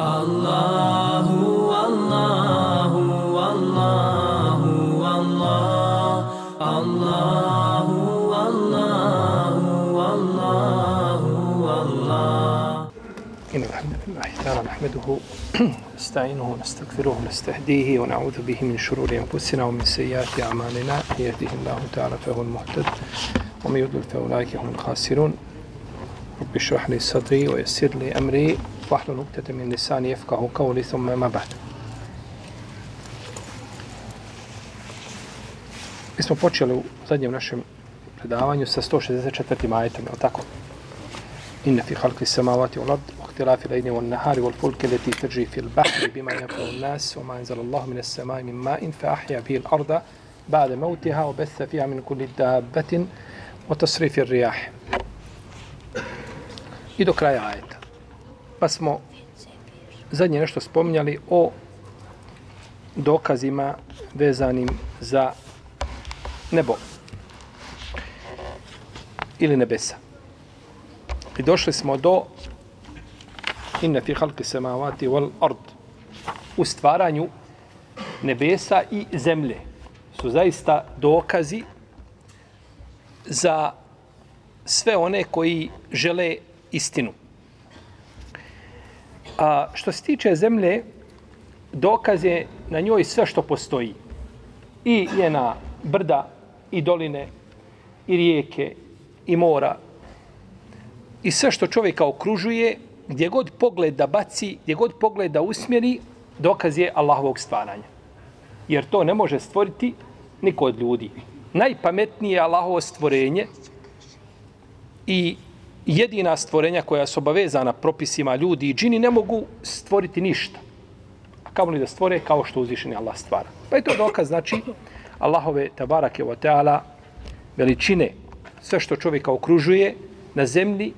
الله والله والله والله الله والله والله والله إن الحمد لله تعالى نحمده نستعينه ونستغفره ونستهديه ونعوذ به من شرور أنفسنا ومن سيئات أعمالنا. يهده الله تعالى فهو المهتد ومن يضلل فأولئك هم الخاسرون. رب اشرح لي صدري ويسر لي أمري واحلل نقطة من لساني يفقه قولي ثم ما بعد Mi smo počeli u zadnjem našem predavanju sa 164. ajetom, je li tako? Inna fi halki samavati u lad, u uhtilafi lejne u nahari, u fulke leti teđi fil bahri, bima jafu nas, u ma enzal Allahu mine samaj min ma'in, fa ahja bih l-arda, ba'de mautiha, u betha fiha min kulli dabatin, u tasrifi rijahi. I do kraja ajeta. Pa smo zadnje nešto spominjali o dokazima vezanim za nebo ili nebesa. I došli smo do inne fi halki semavati wal ard. U stvaranju nebesa i zemlje su zaista dokazi za sve one koji žele istinu. A što se tiče zemlje, dokaz je na njoj sve što postoji. I njena brda, i doline, i rijeke, i mora, i sve što čovjeka okružuje, gdje god pogled da baci, gdje god pogled da usmjeri, dokaz je Allahovog stvaranja. Jer to ne može stvoriti niko od ljudi. Najpametnije je Allahovo stvorenje i jedina stvorenja koja su obavezana propisima ljudi i džini ne mogu stvoriti ništa. A kao li da stvore kao što uzvišeni Allah stvara. Pa je to dokaz, znači, Allahove tabarake wa ta'ala veličine, sve što čovjeka okružuje na zemlji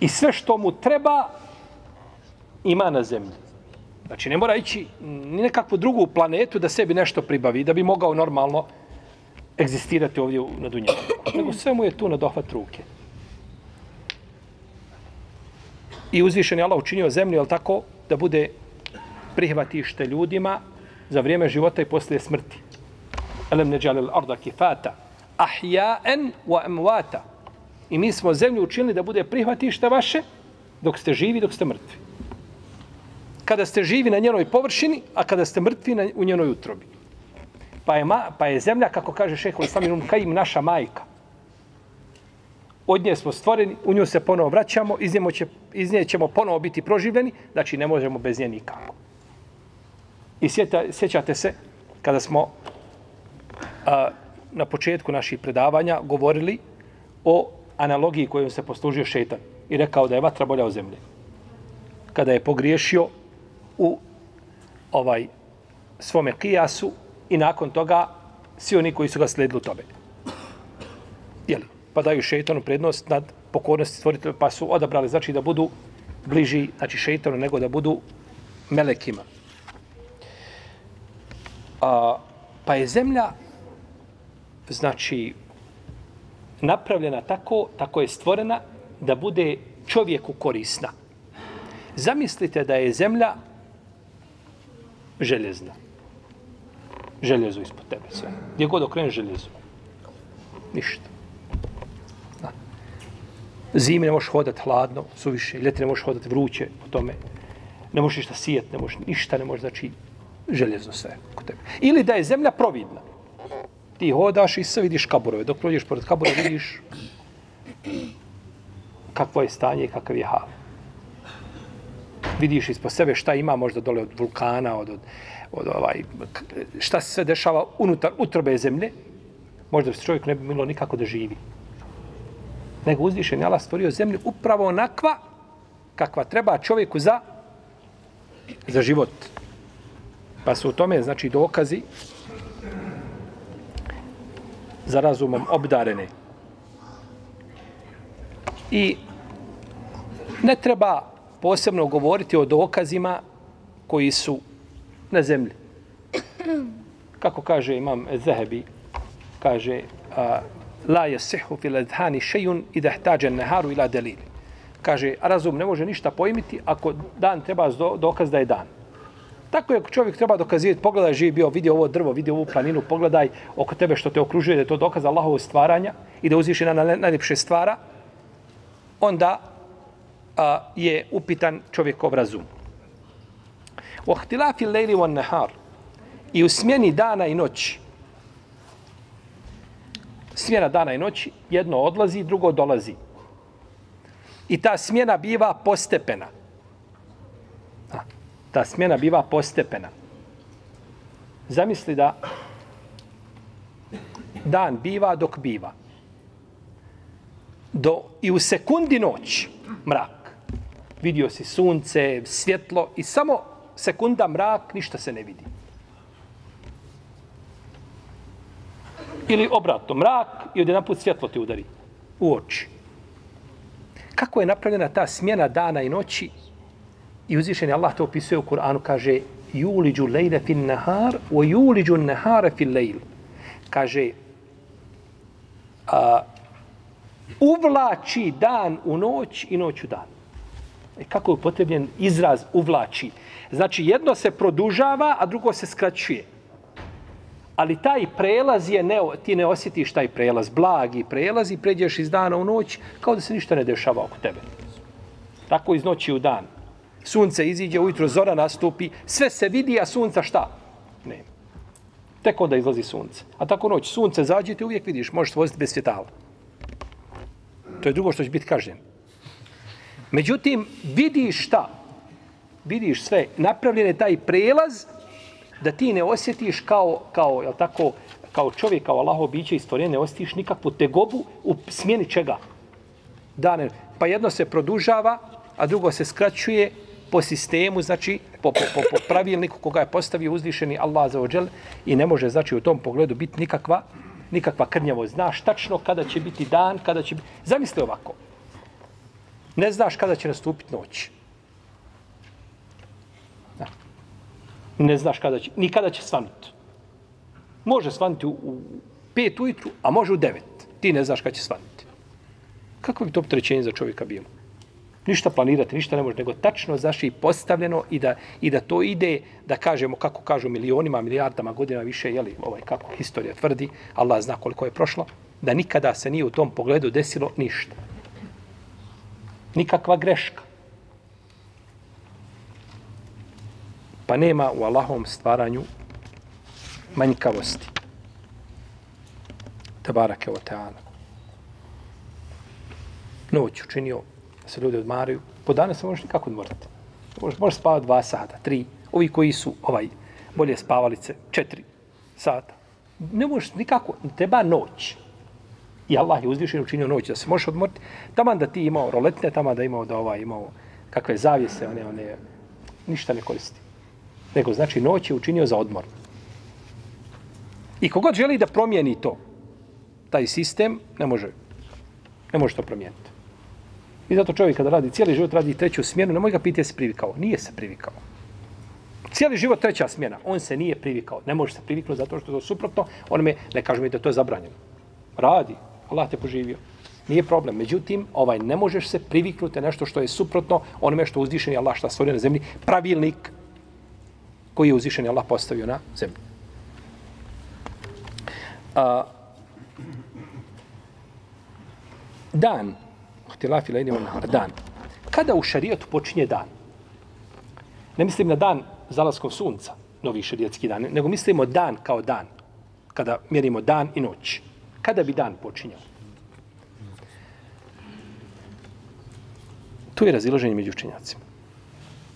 i sve što mu treba ima na zemlji. Znači, ne mora ići ni nekakvu drugu planetu da sebi nešto pribavi, da bi mogao normalno egzistirati ovdje na dunjavu. Nego sve mu je tu na dohvat ruke. I uzvišen je Allah učinio zemlju, je tako, da bude prihvatište ljudima za vrijeme života i poslije smrti. Elem neđale l'arda kifata, ahja'en wa amwata. I mi smo zemlju učinili da bude prihvatište vaše dok ste živi, dok ste mrtvi. Kada ste živi na njenoj površini, a kada ste mrtvi na, u njenoj utrobi. Pa je, ma, pa je zemlja, kako kaže šehol Islaminum Kajim, naša majka. Od nje smo stvoreni, u nju se ponovo vraćamo, iz, nje, će, iz nje ćemo ponovo biti proživljeni, znači ne možemo bez nje nikako. I sjeta, sjećate se, kada smo a, na početku naših predavanja govorili o analogiji kojom se poslužio šetan i rekao da je vatra bolja od zemlje. Kada je pogriješio u ovaj svome kijasu i nakon toga svi oni koji su ga sledili tome. Jeli? Pa daju šeitanu prednost nad pokornosti stvoritelja, pa su odabrali znači da budu bliži znači šeitanu nego da budu melekima. A, pa je zemlja znači napravljena tako, tako je stvorena da bude čovjeku korisna. Zamislite da je zemlja željezna. Željezo ispod tebe sve. Gdje god okreneš željezo. Ništa. Da. Zime ne možeš hodati hladno, suviše. Ljeti ne možeš hodati vruće po tome. Ne možeš ništa sijeti, ne možeš ništa, ne možeš, znači, željezo sve kod tebe. Ili da je zemlja providna. Ti hodaš i sve vidiš kaburove. Dok prođeš pored kabura vidiš kakvo je stanje i kakav je hal. Vidiš ispod sebe šta ima možda dole od vulkana, od, od, od ovaj, šta se sve dešava unutar utrobe zemlje. Možda se čovjek ne bi milo nikako da živi. Nego uzvišen je Allah stvorio zemlju upravo onakva kakva treba čovjeku za za život. Pa su u tome, znači, dokazi za razumom obdarene. I ne treba posebno govoriti o dokazima koji su na zemlji. Kako kaže imam Zahebi, kaže a, la yasihu fil adhani shay'un idha ihtaja an-naharu ila dalil. Kaže, razum ne može ništa pojmiti ako dan treba do, dokaz da je dan. Tako je čovjek treba dokazivati, pogledaj živi bio, vidi ovo drvo, vidi ovu planinu, pogledaj oko tebe što te okružuje, da je to dokaz Allahovog stvaranja i da uzviši na najljepše stvara, onda a, je upitan čovjekov razum. U ahtilafi lejli van nehar i u smjeni dana i noći, smjena dana i noći, jedno odlazi, drugo dolazi. I ta smjena biva postepena. Ta smjena biva postepena. Zamisli da dan biva dok biva. Do, I u sekundi noć, mrak. Vidio si sunce, svjetlo i samo sekunda mrak, ništa se ne vidi. Ili obratno, mrak i odjedan put svjetlo ti udari u oči. Kako je napravljena ta smjena dana i noći? I uzvišen je Allah to opisuje u Kur'anu, kaže Juliđu lejle fin nahar, o juliđu nahare fin lejl. Kaže, a, uvlači dan u noć i noć u dan. E kako je upotrebljen izraz uvlači? Znači, jedno se produžava, a drugo se skraćuje. Ali taj prelaz je, ne, ti ne osjetiš taj prelaz, blagi prelaz i pređeš iz dana u noć kao da se ništa ne dešava oko tebe. Tako iz noći u dan. Sunce iziđe, ujutro zora nastupi, sve se vidi, a sunca šta? Ne. Tek onda izlazi sunce. A tako noć, sunce zađe, ti uvijek vidiš, možeš voziti bez svjetala. To je drugo što će biti kažnjen. Međutim, vidiš šta? Vidiš sve. Napravljen je taj prelaz da ti ne osjetiš kao, kao, jel tako, kao čovjek, kao Allaho biće i stvorenje, ne osjetiš nikakvu tegobu u smjeni čega? Dane. Pa jedno se produžava, a drugo se skraćuje po sistemu, znači po, po, po, po pravilniku koga je postavio uzvišeni Allah za ođel i ne može, znači, u tom pogledu biti nikakva, nikakva krnjavo. Znaš tačno kada će biti dan, kada će biti... Zamisli ovako. Ne znaš kada će nastupiti noć. Ne znaš kada će, ni kada će svanuti. Može svanuti u, u pet ujutru, a može u devet. Ti ne znaš kada će svanuti. Kako bi to optrećenje za čovjeka bilo? Ništa planirati, ništa ne može, nego tačno zaši i postavljeno i da, i da to ide, da kažemo, kako kažu, milionima, milijardama godina više, jeli, ovaj, kako historija tvrdi, Allah zna koliko je prošlo, da nikada se nije u tom pogledu desilo ništa. Nikakva greška. Pa nema u Allahovom stvaranju manjkavosti. Tabarake o teana. Noć učinio da se ljudi odmaraju. Po dane se možeš nikako odmoriti. Možeš, možeš spavati dva sata, tri. Ovi koji su ovaj bolje spavalice, četiri sata. Ne možeš nikako, treba noć. I Allah je uzvišen učinio noć da se možeš odmoriti. Tamo da ti imao roletne, tamo da imao da ovaj imao kakve zavijese, one, one, ništa ne koristi nego znači noć je učinio za odmor. I kogod želi da promijeni to, taj sistem, ne može, ne može to promijeniti. I zato čovjek kada radi cijeli život, radi treću smjenu, ne može ga pitati se privikao. Nije se privikao. Cijeli život treća smjena, on se nije privikao. Ne može se priviknuti zato što je to suprotno, on me, ne kaže mi da to je zabranjeno. Radi, Allah te poživio. Nije problem. Međutim, ovaj ne možeš se priviknuti nešto što je suprotno onome što uzdišeni Allah šta stvorio na zemlji, pravilnik koji je uzvišen Allah postavio na zemlju. A, dan, htilafi lejni nahar, dan. Kada u šarijetu počinje dan? Ne mislim na dan zalaskom sunca, novi šarijetski dan, nego mislimo dan kao dan, kada mjerimo dan i noć. Kada bi dan počinjao? Tu je razilaženje među učenjacima.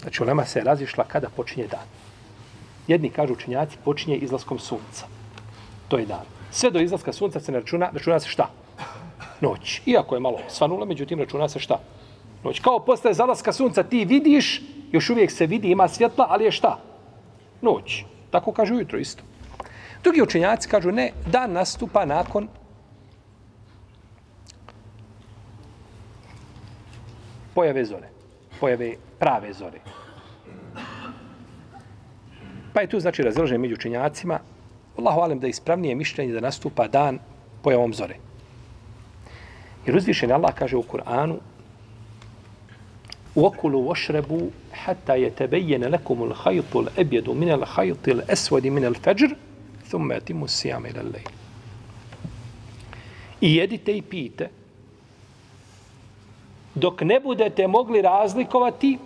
Znači, ulema se je razišla kada počinje dan. Jedni kažu učenjaci počinje izlaskom sunca. To je dan. Sve do izlaska sunca se ne računa, računa se šta? Noć. Iako je malo svanula, međutim računa se šta? Noć. Kao postaje zalaska sunca ti vidiš, još uvijek se vidi, ima svjetla, ali je šta? Noć. Tako kažu ujutro isto. Drugi učenjaci kažu ne, dan nastupa nakon pojave zore. Pojave prave zore. Pa je tu znači razilaženje među učenjacima. Allahu alem da je ispravnije mišljenje da nastupa dan pojavom zore. Jer uzvišen Allah kaže u Kur'anu وَكُلُوا وَشْرَبُوا حَتَّى يَتَبَيَّنَ لَكُمُ الْخَيْطُ الْأَبْيَدُ مِنَ الْخَيْطِ الْأَسْوَدِ مِنَ الْفَجْرِ ثُمَّ يَتِمُ السِّيَامَ إِلَى اللَّيْلِ I jedite i pijte dok ne budete mogli razlikovati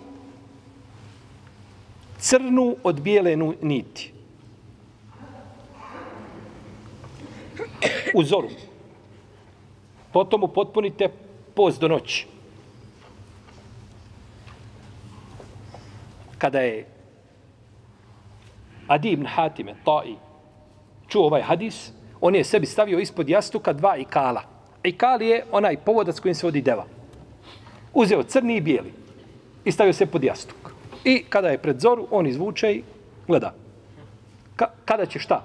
crnu od bijele niti. U zoru. Potom upotpunite post do noći. Kada je Adi ibn Hatime, Ta'i, čuo ovaj hadis, on je sebi stavio ispod jastuka dva ikala. Ikal je onaj povodac kojim se vodi deva. Uzeo crni i bijeli i stavio se pod jastuk. I kada je pred zoru, on izvuče i gleda. Ka kada će šta?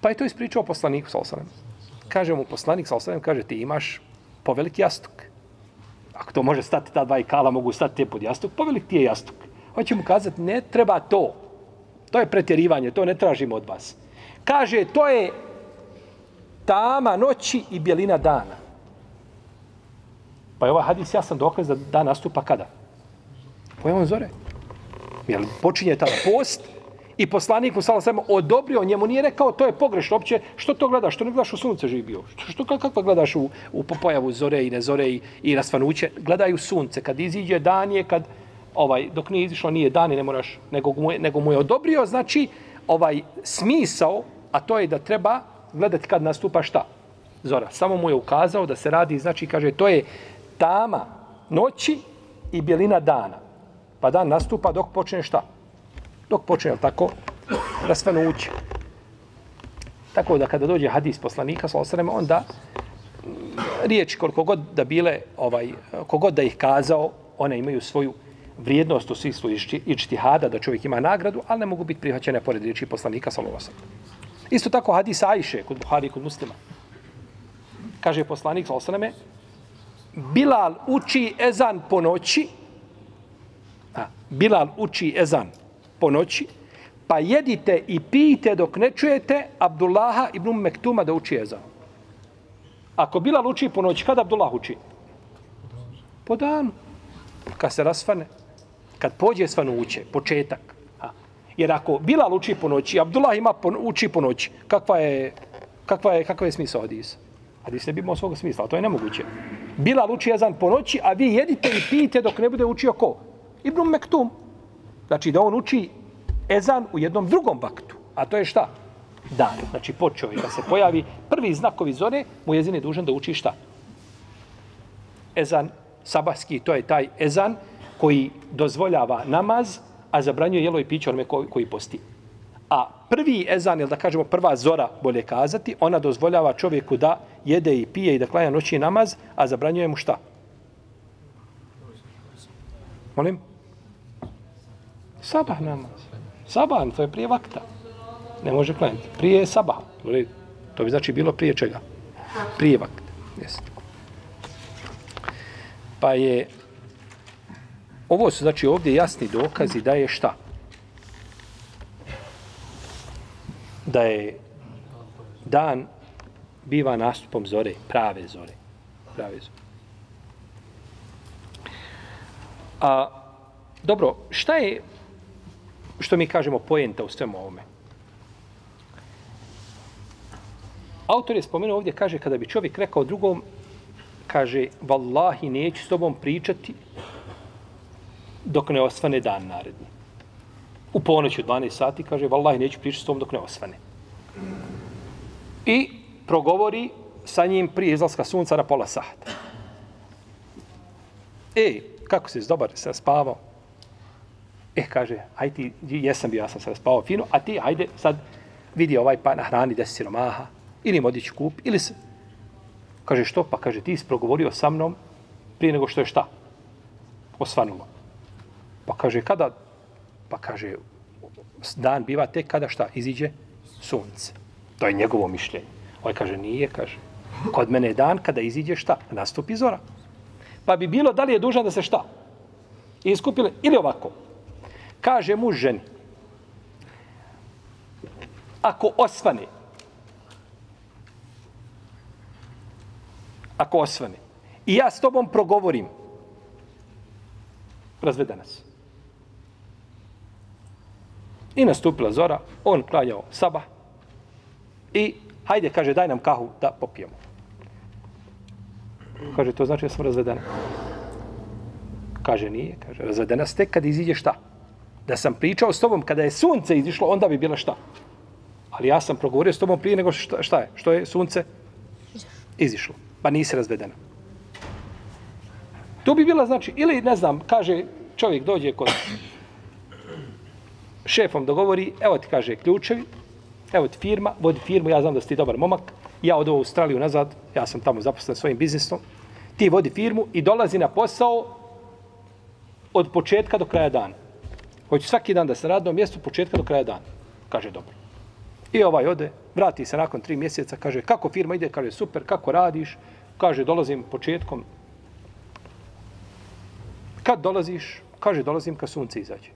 Pa je to ispričao poslaniku sa osanem. Kaže mu poslanik sa osanem, kaže ti imaš povelik jastuk. Ako to može stati ta dva ikala, mogu stati te pod jastuk, povelik ti je jastuk. Hoće mu kazati, ne treba to. To je pretjerivanje, to ne tražimo od vas. Kaže, to je tama noći i bjelina dana. Pa je ovaj hadis jasan dokaz da dan nastupa kada? Pojavom zore. Jel počinje tada post i poslanik mu sala svema odobrio njemu, nije rekao to je pogrešno opće, što to gledaš, što ne gledaš u sunce živi bio? Što, što kakva gledaš u, u pojavu zore i ne zore i, i rasvanuće? Gledaju sunce, kad iziđe dan je, kad ovaj dok nije izišlo nije dan i ne moraš, nego mu je, nego mu je odobrio, znači ovaj smisao, a to je da treba gledati kad nastupa šta? Zora. Samo mu je ukazao da se radi, znači kaže to je tama noći i bjelina dana. Pa dan nastupa dok počne šta? Dok počne, jel tako, rasvanuće. Tako da kada dođe hadis poslanika, sa osreme, onda mm, riječ koliko god da bile, ovaj, kogod da ih kazao, one imaju svoju vrijednost u smislu ičtihada, da čovjek ima nagradu, ali ne mogu biti prihvaćene pored riječi poslanika, sa Isto tako hadis Ajše, kod Buhari, kod muslima. Kaže poslanik, sa osreme, Bilal uči ezan po noći, Bilal uči ezan po noći, pa jedite i pijte dok ne čujete Abdullaha ibn Mektuma da uči ezan. Ako Bilal uči po noći, kada Abdullah uči? Po danu. Kad se rasvane, kad pođe svanuće, početak. A. Jer ako Bilal uči po noći, Abdullah ima po, uči po noći, kakva je, kakva je, kakva je smisao Hadisa? Hadis ne bi imao svog smisla, to je nemoguće. Bilal uči ezan po noći, a vi jedite i pijete dok ne bude učio ko? Ibn Mektum. Znači da on uči ezan u jednom drugom vaktu. A to je šta? Dan. Znači počeo je da se pojavi prvi znakovi zore, mu jezin je dužan da uči šta? Ezan sabahski, to je taj ezan koji dozvoljava namaz, a zabranjuje jelo i piće onome koji, koji posti. A prvi ezan, ili da kažemo prva zora, bolje kazati, ona dozvoljava čovjeku da jede i pije i da klanja noći namaz, a zabranjuje mu šta? Molim? Sabah namaz. Sabah, to je prije vakta. Ne može klanjati. Prije sabah. To bi znači bilo prije čega? Prije vakta. Jeste. Pa je... Ovo su znači ovdje jasni dokazi da je šta? Da je dan biva nastupom zore, prave zore. Prave zore. A, dobro, šta je, što mi kažemo, pojenta u svemu ovome? Autor je spomenuo ovdje, kaže, kada bi čovjek rekao drugom, kaže, vallahi, neću s tobom pričati dok ne osvane dan naredni. U ponoći u 12 sati, kaže, vallahi, neću pričati s tobom dok ne osvane. I progovori sa njim prije izlaska sunca na pola sata. E, kako si dobar, se spavao? E, kaže, aj ti, jesam bio, ja sam se spavao fino, a ti, ajde, sad vidi ovaj pa na hrani si siromaha, ili im odići kup, ili se... Kaže, što? Pa kaže, ti si progovorio sa mnom prije nego što je šta? Osvanulo. Pa kaže, kada? Pa kaže, dan biva tek kada šta? Iziđe sunce. To je njegovo mišljenje. Ovaj kaže, nije, kaže. Kod mene je dan kada iziđe šta? Nastupi zora. Pa bi bilo da li je dužan da se šta? Iskupile. Ili ovako. Kaže mu ženi. Ako osvane. Ako osvane. I ja s tobom progovorim razvede nas. I nastupila zora, on klanjao sabah i hajde, kaže, daj nam kahu da popijemo. Kaže, to znači da sam razvedena. Kaže, nije. Kaže, razvedena ste kad iziđe šta? Da sam pričao s tobom kada je sunce izišlo, onda bi bila šta? Ali ja sam progovorio s tobom prije nego šta, šta je? Što je sunce? Izišlo. Pa nisi razvedena. To bi bila, znači, ili, ne znam, kaže, čovjek dođe kod šefom dogovori, evo ti kaže ključevi, evo ti firma, vodi firmu, ja znam da si ti dobar momak, ja odu u Australiju nazad, ja sam tamo zaposlen svojim biznisom, ti vodi firmu i dolazi na posao od početka do kraja dana. Hoću svaki dan da se radno mjesto početka do kraja dana. Kaže, dobro. I ovaj ode, vrati se nakon tri mjeseca, kaže, kako firma ide? Kaže, super, kako radiš? Kaže, dolazim početkom. Kad dolaziš? Kaže, dolazim kad sunce izađe.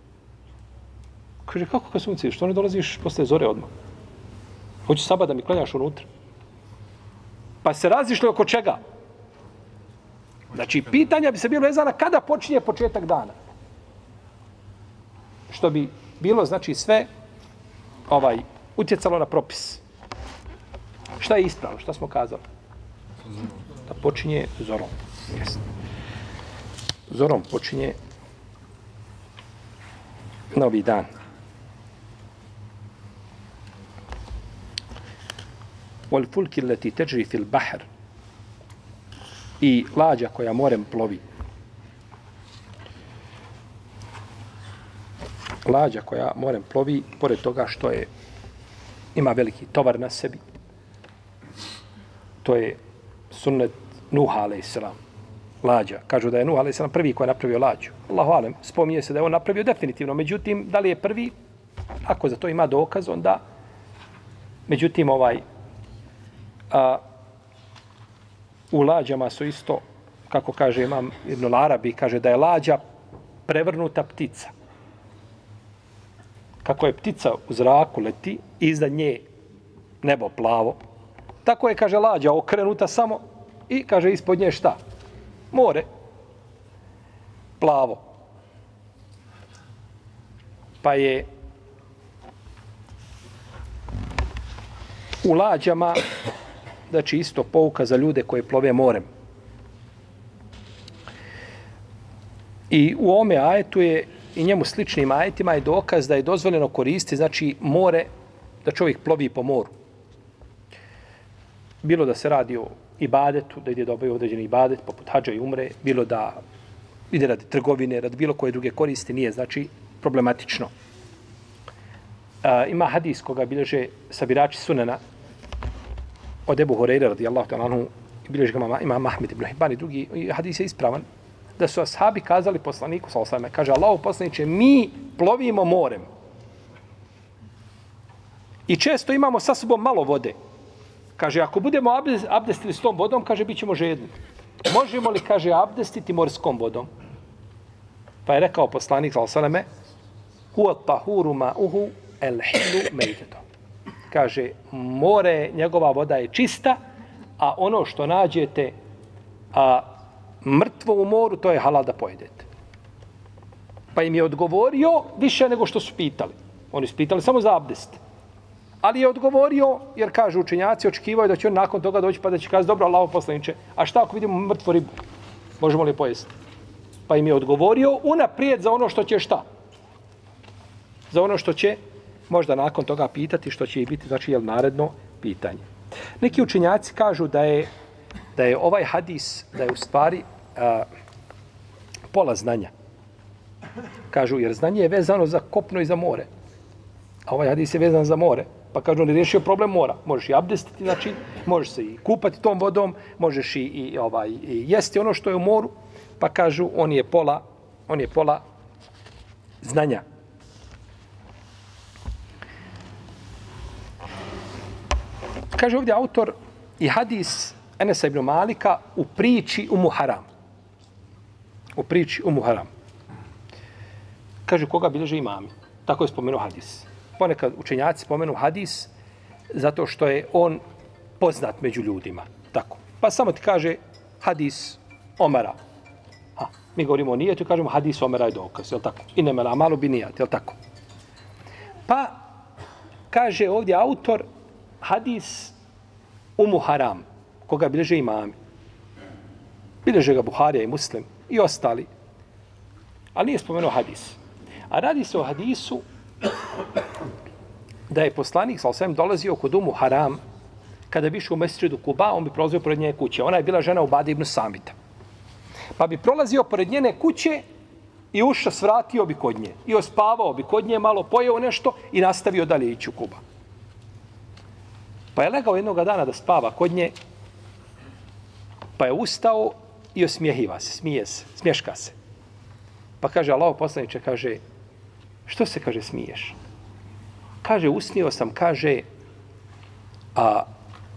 Kaže, kako kad sunce izađe? Što ne dolaziš posle zore odmah? Hoću saba da mi klanjaš unutra. Pa se razišli oko čega? Znači, pitanja bi se bilo vezana kada počinje početak dana. Što bi bilo, znači, sve ovaj utjecalo na propis. Šta je ispravno? Šta smo kazali? Da počinje zorom. Yes. Zorom počinje novi dan. Wal fulki leti teđri fil bahr i lađa koja morem plovi. Lađa koja morem plovi, pored toga što je ima veliki tovar na sebi, to je sunnet Nuha a.s. Lađa. Kažu da je Nuha a.s. prvi koji je napravio lađu. Allahu alem, spominje se da je on napravio definitivno. Međutim, da li je prvi? Ako za to ima dokaz, onda međutim, ovaj a, u lađama su isto, kako kaže imam Ibn Arabi, kaže da je lađa prevrnuta ptica. Kako je ptica u zraku leti, iza nje nebo plavo, tako je, kaže, lađa okrenuta samo i, kaže, ispod nje šta? More. Plavo. Pa je u lađama znači isto pouka za ljude koje plove morem. I u ome ajetu je i njemu sličnim ajetima je dokaz da je dozvoljeno koristiti znači more da čovjek plovi po moru. Bilo da se radi o ibadetu, da ide da obaje određeni ibadet, poput hađa i umre, bilo da ide radi trgovine, radi bilo koje druge koristi, nije znači problematično. Uh, ima hadis koga bilježe sabirači sunena, od Ebu Horeira radijallahu ta'ala anhu i ga ima Mahmed ibn Hibban i drugi hadis je ispravan da su ashabi kazali poslaniku sa osvame, kaže Allahu poslanice mi plovimo morem. I često imamo sa sobom malo vode. Kaže ako budemo abdestili s tom vodom kaže bićemo žedni. Možemo li kaže abdestiti morskom vodom? Pa je rekao poslanik sa osvame, huwa tahuru ma'uhu el-hilu mejtetom kaže, more, njegova voda je čista, a ono što nađete a, mrtvo u moru, to je halal da pojedete. Pa im je odgovorio više nego što su pitali. Oni su pitali samo za abdest. Ali je odgovorio, jer kažu učenjaci, očekivaju da će on nakon toga doći pa da će kazi, dobro, Allaho poslaniče, a šta ako vidimo mrtvo ribu? Možemo li pojesti? Pa im je odgovorio unaprijed za ono što će šta? Za ono što će možda nakon toga pitati što će i biti znači jel naredno pitanje. Neki učenjaci kažu da je da je ovaj hadis da je u stvari a, pola znanja. Kažu jer znanje je vezano za kopno i za more. A ovaj hadis je vezan za more. Pa kažu on je riješio problem mora. Možeš i abdestiti, znači možeš se i kupati tom vodom, možeš i, i ovaj i jesti ono što je u moru. Pa kažu on je pola on je pola znanja. Kaže ovdje autor i hadis Enesa ibn Malika u priči u Muharam. U priči u Muharam. Kaže koga bilježe imami. Tako je spomenuo hadis. Ponekad učenjaci spomenu hadis zato što je on poznat među ljudima. Tako. Pa samo ti kaže hadis Omara. Ha. Mi govorimo o nijetu i kažemo hadis Omara je dokaz, je tako? I nemela malo bi nijat, je tako? Pa, kaže ovdje autor, hadis Umu Haram, koga bilježe imami. Bilježe ga Buharija i Muslim i ostali. Ali nije spomenuo hadis. A radi se o hadisu da je poslanik, sa osvijem, dolazio kod Umu Haram, kada bi išao u mesečedu Kuba, on bi prolazio pored njene kuće. Ona je bila žena u Bade ibn Samita. Pa bi prolazio pored njene kuće i uša svratio bi kod nje. I ospavao bi kod nje, malo pojeo nešto i nastavio dalje ići u Kuba. Pa je legao jednog dana da spava kod nje, pa je ustao i osmijehiva se, smije se, smješka se. Pa kaže, Allah poslaniče, kaže, što se, kaže, smiješ? Kaže, usnio sam, kaže, a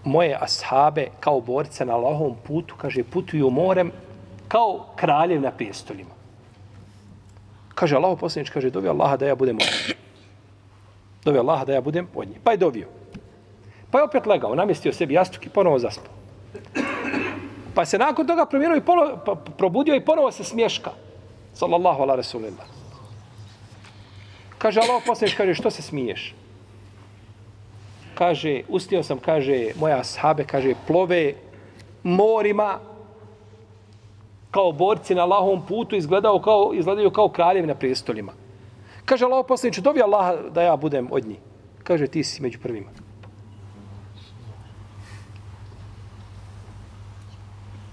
moje ashabe kao borce na Allahovom putu, kaže, putuju morem kao kraljev na prijestoljima. Kaže, Allah poslanič, kaže, dovi Allaha da ja budem od njih. Dovi Allaha da ja budem od njih. Pa je dovio. Pa je opet legao, namjestio sebi jastuk i ponovo zaspao. Pa se nakon toga promijenio i ponovo, pa, probudio i ponovo se smješka. Sallallahu ala rasulillah. Kaže, Allah poslanič, kaže, što se smiješ? kaže, ustio sam, kaže, moja sahabe, kaže, plove morima kao borci na Allahovom putu izgledao kao, izgledaju kao kraljevi na prestoljima. Kaže Allah poslaniče, dobi Allah da ja budem od njih. Kaže, ti si među prvima.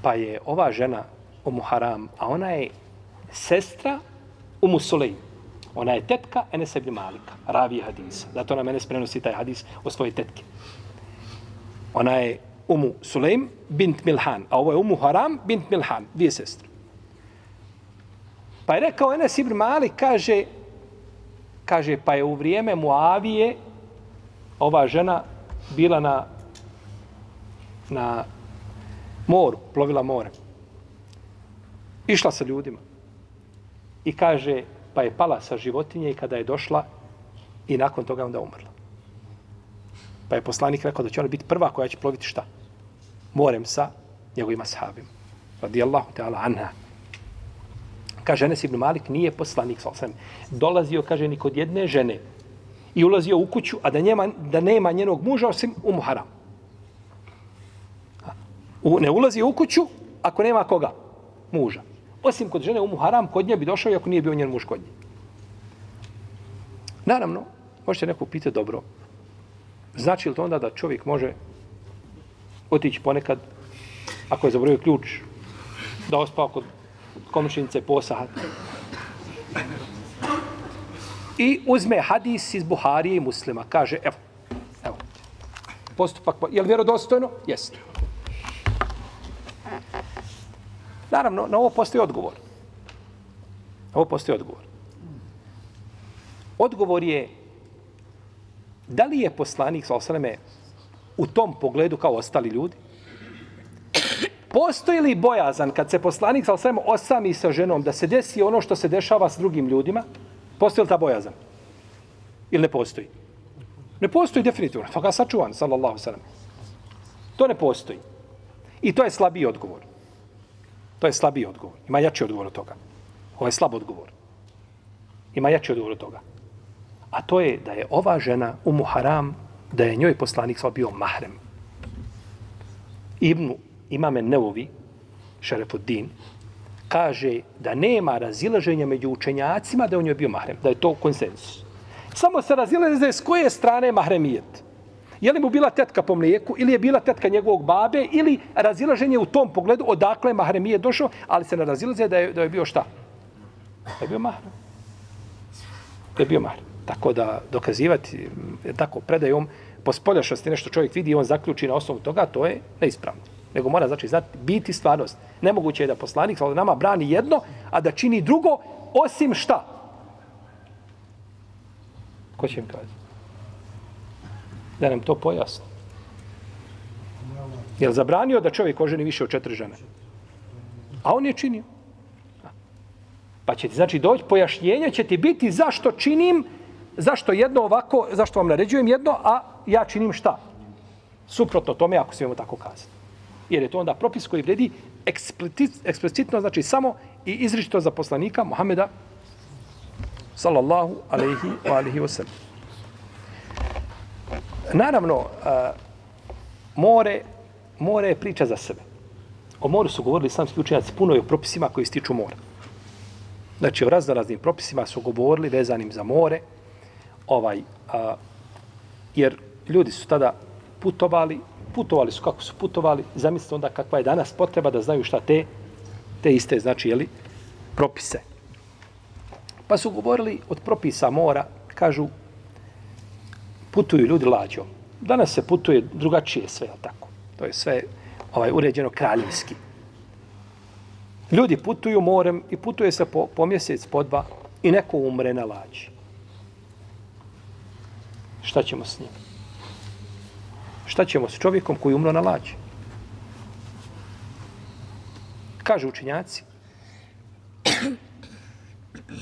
Pa je ova žena Umu Haram, a ona je sestra Umu Sulejm. Ona je tetka Enes ibn Malika, ravi hadisa. Zato ona mene sprenosi taj hadis o svojoj tetke. Ona je Umu Sulejm bint Milhan, a ovo je Umu Haram bint Milhan, dvije sestre. Pa je rekao Enes ibn Malik, kaže, kaže, pa je u vrijeme Muavije ova žena bila na na moru, plovila more. Išla sa ljudima. I kaže, pa je pala sa životinje i kada je došla i nakon toga onda umrla. Pa je poslanik rekao da će ona biti prva koja će ploviti šta? Morem sa njegovima sahabima. Radijallahu ta'ala anha. Kaže, Enes ibn Malik nije poslanik, sal sam. Dolazio, kaže, ni kod jedne žene i ulazio u kuću, a da, njema, da nema njenog muža osim u Muharam. U, ne ulazi u kuću ako nema koga? Muža. Osim kod žene umu haram, kod nje bi došao ako nije bio njen muž kod nje. Naravno, možete neko pitati dobro. Znači li to onda da čovjek može otići ponekad, ako je zaboravio ključ, da ospao kod komšinice posahat? I uzme hadis iz Buharije i muslima. Kaže, evo, evo, postupak, je li vjerodostojno? Jeste. Naravno, na ovo postoji odgovor. Na ovo postoji odgovor. Odgovor je da li je poslanik sa osaleme u tom pogledu kao ostali ljudi? Postoji li bojazan kad se poslanik sa osaleme osami sa ženom da se desi ono što se dešava s drugim ljudima? Postoji li ta bojazan? Ili ne postoji? Ne postoji definitivno. Toga sačuvan, sallallahu sallam. To ne postoji. I to je slabiji odgovor. To je slabiji odgovor. Ima jači odgovor od toga. Ovo je slab odgovor. Ima jači odgovor od toga. A to je da je ova žena u Muharam, da je njoj poslanik sva bio mahrem. Ibnu imame Neovi, Šerefuddin, kaže da nema razilaženja među učenjacima da je u njoj bio mahrem. Da je to konsensus. Samo se razilaze s koje strane mahremijet. Je li mu bila tetka po mlijeku ili je bila tetka njegovog babe ili razilaženje u tom pogledu odakle mahremije došao, ali se ne razilaze da je, da je bio šta? Da je bio mahrem. Da je bio mahrem. Tako da dokazivati tako predajom po spoljašnosti nešto čovjek vidi i on zaključi na osnovu toga, to je neispravno. Nego mora znači znati biti stvarnost. Nemoguće je da poslanik nama brani jedno, a da čini drugo osim šta? Ko će im kazati? Da nam to pojasni. Je li zabranio da čovjek oženi više od četiri žene? A on je činio. Pa će ti, znači, doći pojašnjenje će ti biti zašto činim, zašto jedno ovako, zašto vam naređujem jedno, a ja činim šta? Suprotno tome, ako smijemo tako kazati. Jer je to onda propis koji vredi eksplicitno, znači samo i izričito za poslanika Muhameda sallallahu alaihi wa alihi wa sallam. Naravno, uh, more, more je priča za sebe. O moru su govorili islamski učenjaci puno i o propisima koji stiču mora. Znači, o raznoraznim propisima su govorili vezanim za more, ovaj, a, jer ljudi su tada putovali, putovali su kako su putovali, zamislite onda kakva je danas potreba da znaju šta te, te iste, znači, jeli, propise. Pa su govorili od propisa mora, kažu, putuju ljudi lađom. Danas se putuje drugačije sve, je tako? To je sve ovaj uređeno kraljevski. Ljudi putuju morem i putuje se po, po mjesec, po dva i neko umre na lađi. Šta ćemo s njim? Šta ćemo s čovjekom koji umro na lađi? Kažu učinjaci,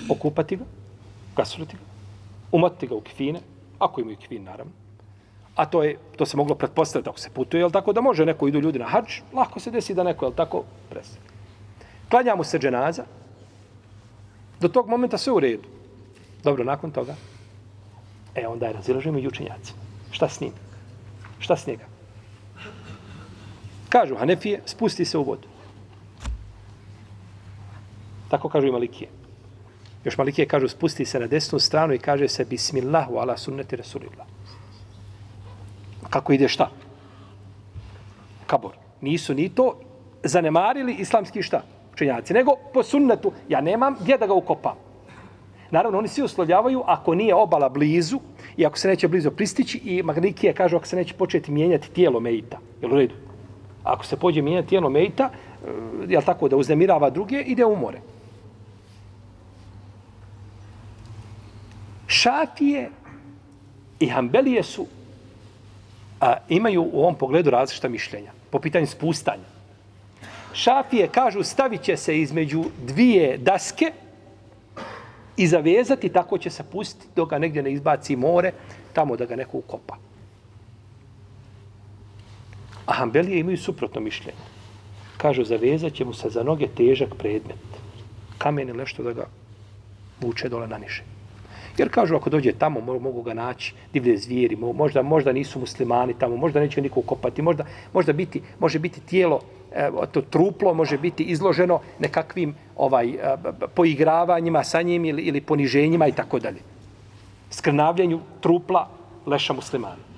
okupati ga, gasuriti ga, umati ga u kifine, ako imaju kvin, naravno, a to je to se moglo pretpostaviti ako se putuje, jel tako da može neko idu ljudi na hadž, lako se desi da neko jel tako presne. Klanja mu se dženaza. Do tog momenta sve u redu. Dobro, nakon toga e onda je razilaženo i učenjaci. Šta s njim? Šta s njega? Kažu Hanefije, spusti se u vodu. Tako kažu i Malikije. Još Malikije kažu, spusti se na desnu stranu i kaže se Bismillahu ala sunneti Rasulillah kako ide šta? Kabor. Nisu ni to zanemarili islamski šta? Činjaci. Nego po sunnetu, ja nemam gdje da ga ukopam. Naravno, oni svi uslovljavaju ako nije obala blizu i ako se neće blizu pristići i magnikije kažu ako se neće početi mijenjati tijelo mejita. Jel u redu? Ako se pođe mijenjati tijelo mejita, eh, jel tako da uznemirava druge, ide u more. Šafije i Hambelije su a, imaju u ovom pogledu različita mišljenja po pitanju spustanja. Šafije kažu stavit će se između dvije daske i zavezati, tako će se pustiti dok ga negdje ne izbaci more, tamo da ga neko ukopa. A Hanbelije imaju suprotno mišljenje. Kažu, zavezat će mu se za noge težak predmet. Kamen ili nešto da ga vuče dole na niže. Jer kažu ako dođe tamo mogu ga naći divlje zvijeri, možda možda nisu muslimani tamo, možda neće niko kopati, možda možda biti može biti tijelo to truplo može biti izloženo nekakvim ovaj e, poigravanjima sa njim ili, ili poniženjima i tako dalje. Skrnavljanju trupla leša muslimana.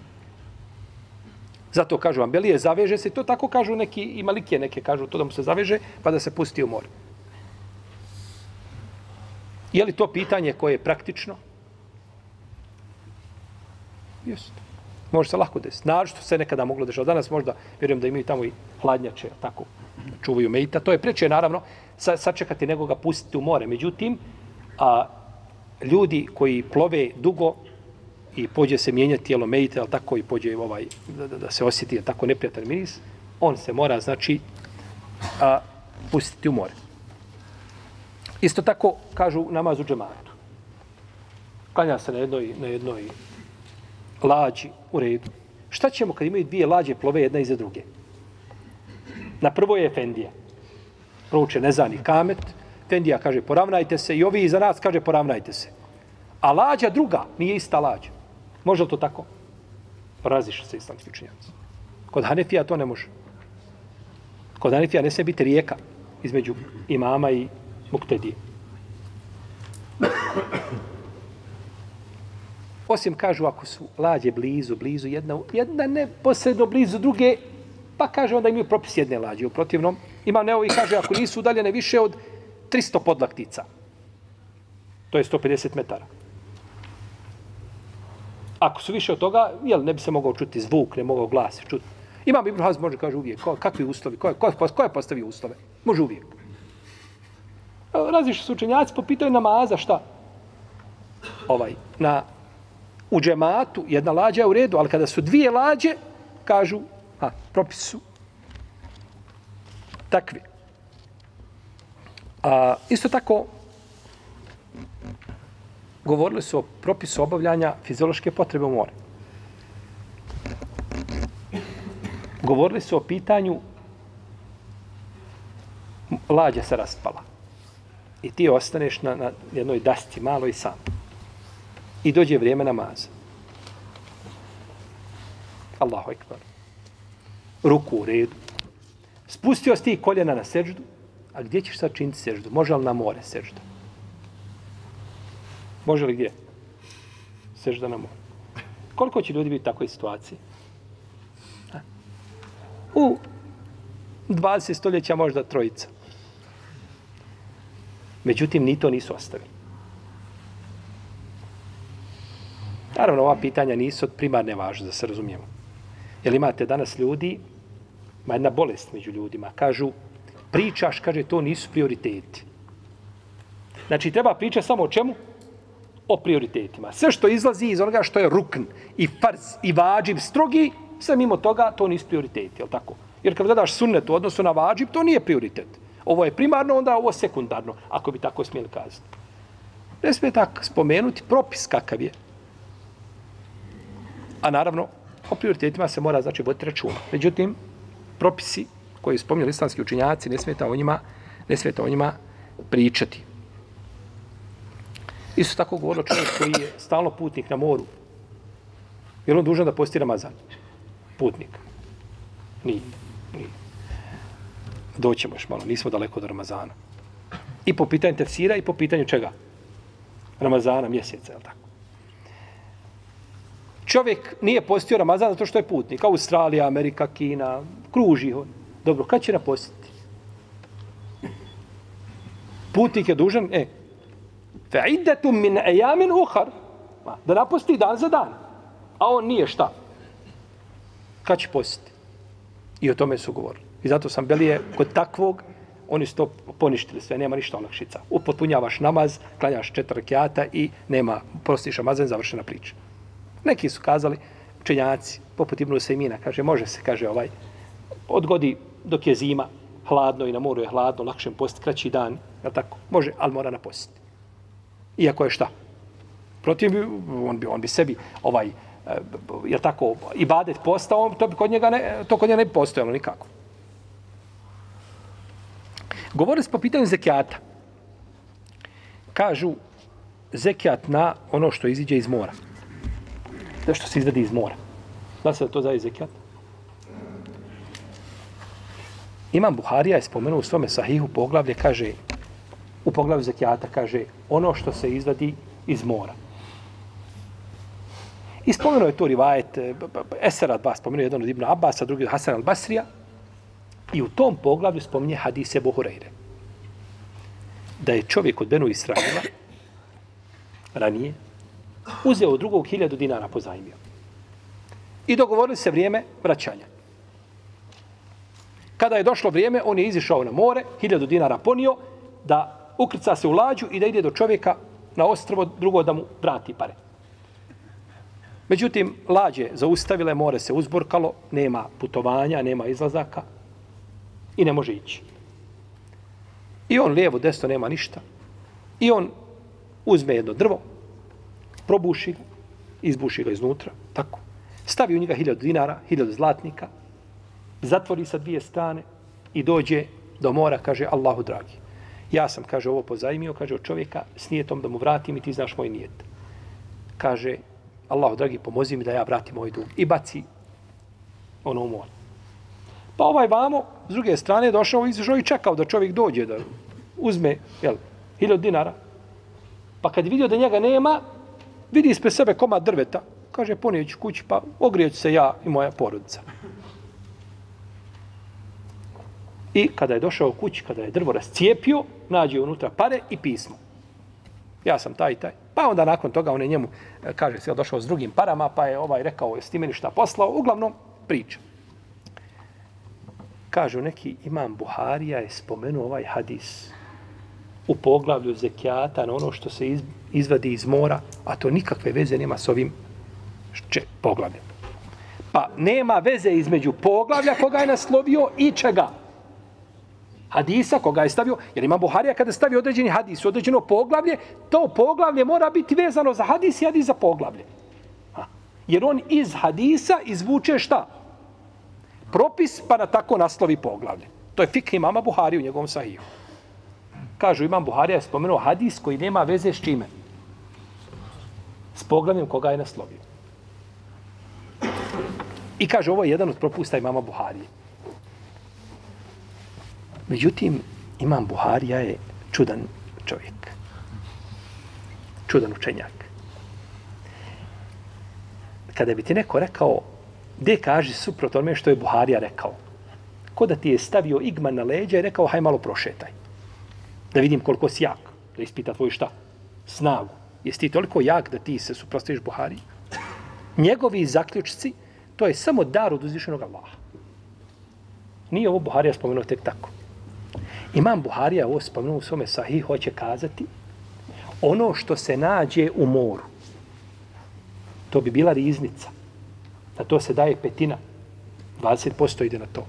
Zato kažu Ambelije, zaveže se, to tako kažu neki, i malikije neke kažu, to da mu se zaveže, pa da se pusti u more. Je li to pitanje koje je praktično? Jeste. Može se lako desiti. Naravno se nekada moglo dešati. Danas možda, vjerujem da imaju tamo i hladnjače, tako, čuvaju mejta. To je preče, naravno, sa, sačekati nego ga pustiti u more. Međutim, a, ljudi koji plove dugo i pođe se mijenjati tijelo mejta, ali tako i pođe ovaj, da, da, da se osjeti tako neprijatan miris, on se mora, znači, a, pustiti u more. Isto tako kažu namaz u džematu. Klanja se na jednoj, na jednoj lađi u redu. Šta ćemo kad imaju dvije lađe plove jedna iza druge? Na prvo je Efendija. Prouče nezani kamet. Efendija kaže poravnajte se i ovi iza nas kaže poravnajte se. A lađa druga nije ista lađa. Može to tako? Raziš se islamski učinjaci. Kod Hanefija to ne može. Kod Hanefija ne smije biti rijeka između imama i muktedije. Osim kažu ako su lađe blizu, blizu, jedna, jedna ne posredno blizu druge, pa kaže onda imaju propis jedne lađe. U protivnom, ima neovi kaže ako nisu udaljene više od 300 podlaktica. To je 150 metara. Ako su više od toga, jel, ne bi se mogao čuti zvuk, ne mogao glas čuti. Imam Ibn Hazm može kaže uvijek, ko, kakvi uslovi, ko, ko, ko je postavio uslove? Može uvijek. Različni su učenjaci popitaju namaza, šta? Ovaj, na u džematu jedna lađa je u redu, ali kada su dvije lađe, kažu, a, propis su takvi. A, isto tako, govorili su o propisu obavljanja fiziološke potrebe u more. Govorili su o pitanju lađa se raspala. I ti ostaneš na, na jednoj dasti malo i sam. I dođe vrijeme namaza. Allahu ekbar. Ruku u redu. Spustio si ti koljena na seždu, a gdje ćeš sad činiti seždu? Može li na more sežda? Može li gdje? Sežda na more. Koliko će ljudi biti u takvoj situaciji? U 20 stoljeća možda trojica. Međutim, ni to nisu ostavili. Naravno, ova pitanja nisu od primarne važne, da se razumijemo. Jer imate danas ljudi, ma jedna bolest među ljudima, kažu, pričaš, kaže, to nisu prioriteti. Znači, treba pričati samo o čemu? O prioritetima. Sve što izlazi iz onoga što je rukn i farz i vađib strogi, sve mimo toga, to nisu prioriteti, je tako? Jer kad gledaš sunnet u odnosu na vađib, to nije prioritet. Ovo je primarno, onda ovo sekundarno, ako bi tako smijeli kazati. Ne smije tako spomenuti propis kakav je. A naravno, o prioritetima se mora znači voditi računa. Međutim, propisi koji spomnju islamski učinjaci, ne smeta o njima, ne smeta o njima pričati. Isto tako govorilo čovjek koji je stalno putnik na moru. Je on dužan da posti Ramazan? Putnik. Nije. Nije. Doćemo još malo, nismo daleko od Ramazana. I po pitanju tefsira i po pitanju čega? Ramazana, mjeseca, je li tako? Čovjek nije postio Ramazan zato što je putnik. Australija, Amerika, Kina, kruži on. Dobro, kad će napostiti? Putnik je dužan, e, fa'idatum min ejamin uhar, da naposti dan za dan. A on nije šta? Kad će postiti? I o tome su govorili. I zato sam belije kod takvog, oni su to poništili sve, nema ništa olakšica. Upotpunjavaš namaz, klanjaš četiri kjata i nema, prostiš Ramazan, završena priča. Neki su kazali, učenjaci, poput Ibnu Sejmina, kaže, može se, kaže, ovaj, odgodi dok je zima, hladno i na moru je hladno, lakše post, kraći dan, je tako? Može, ali mora na post. Iako je šta? Protiv, on bi, on bi sebi, ovaj, eh, je tako, ibadet postao, to bi kod njega ne, to kod njega ne bi postojalo nikako. Govorili smo po pitanju zekijata. Kažu, zekijat na ono što iziđe iz mora sve što se izvedi iz mora. Da se to za zekijat? Imam Buharija je spomenuo u svome sahihu poglavlje, kaže, u poglavlju zekijata, kaže, ono što se izvadi iz mora. I spomenuo je to rivajet, eh, Esera dva, Bas, spomenuo jedan od Ibn Abbas, a drugi od Hasan al-Basrija, I u tom poglavlju spominje hadise Buhureyre. Da je čovjek od Benu Israela ranije uzeo drugog hiljadu dinara pozajmio. I dogovorili se vrijeme vraćanja. Kada je došlo vrijeme, on je izišao na more, hiljadu dinara ponio, da ukrca se u lađu i da ide do čovjeka na ostrovo drugo da mu vrati pare. Međutim, lađe zaustavile, more se uzburkalo, nema putovanja, nema izlazaka, i ne može ići. I on lijevo, desno nema ništa. I on uzme jedno drvo, probuši ga, izbuši ga iznutra, tako. Stavi u njega hiljadu dinara, hiljadu zlatnika, zatvori sa dvije strane i dođe do mora, kaže Allahu dragi. Ja sam, kaže, ovo pozajmio, kaže, od čovjeka s nijetom da mu vratim i ti znaš moj nijet. Kaže, Allahu dragi, pomozi mi da ja vratim moj dug. I baci ono u mora. Pa ovaj vamo, s druge strane, došao i i čekao da čovjek dođe, da uzme, jel, hiljad dinara. Pa kad vidio da njega nema, vidi ispred sebe koma drveta. Kaže, ponijeću kući, pa ogrijeću se ja i moja porodica. I kada je došao kući, kada je drvo rascijepio, nađe unutra pare i pismo. Ja sam taj i taj. Pa onda nakon toga on je njemu, e, kaže se, došao s drugim parama, pa je ovaj rekao, jesi ti meni šta poslao? Uglavnom, priča. Kažu neki imam Buharija je spomenuo ovaj hadis u poglavlju zekijata na ono što se iz, izvadi iz mora, a to nikakve veze nema s ovim če, poglavljem. Pa nema veze između poglavlja koga je naslovio i čega? Hadisa koga je stavio, jer ima Buharija kada stavi određeni hadis, određeno poglavlje, to poglavlje mora biti vezano za hadis i hadis za poglavlje. Ha. Jer on iz hadisa izvuče šta? propis pa na tako naslovi poglavlje. To je fikh imama Buhari u njegovom sahihu. Kažu, imam Buharija je spomenuo hadis koji nema veze s čime? S poglavljem koga je naslovio. I kaže, ovo je jedan od propusta imama Buharije. Međutim, imam Buharija je čudan čovjek. Čudan učenjak. Kada bi ti neko rekao, gdje kaže suprot onome što je Buharija rekao? Ko da ti je stavio igman na leđa i rekao, haj malo prošetaj. Da vidim koliko si jak. Da ispita tvoju šta? Snagu. Jesi ti toliko jak da ti se suprostaviš Buhari? Njegovi zaključci, to je samo dar od uzvišenog Allaha. Nije ovo Buharija spomenuo tek tako. Imam Buharija ovo spomenuo u svome sahih, hoće kazati ono što se nađe u moru. To bi bila riznica. Na to se daje petina. 20% ide na to.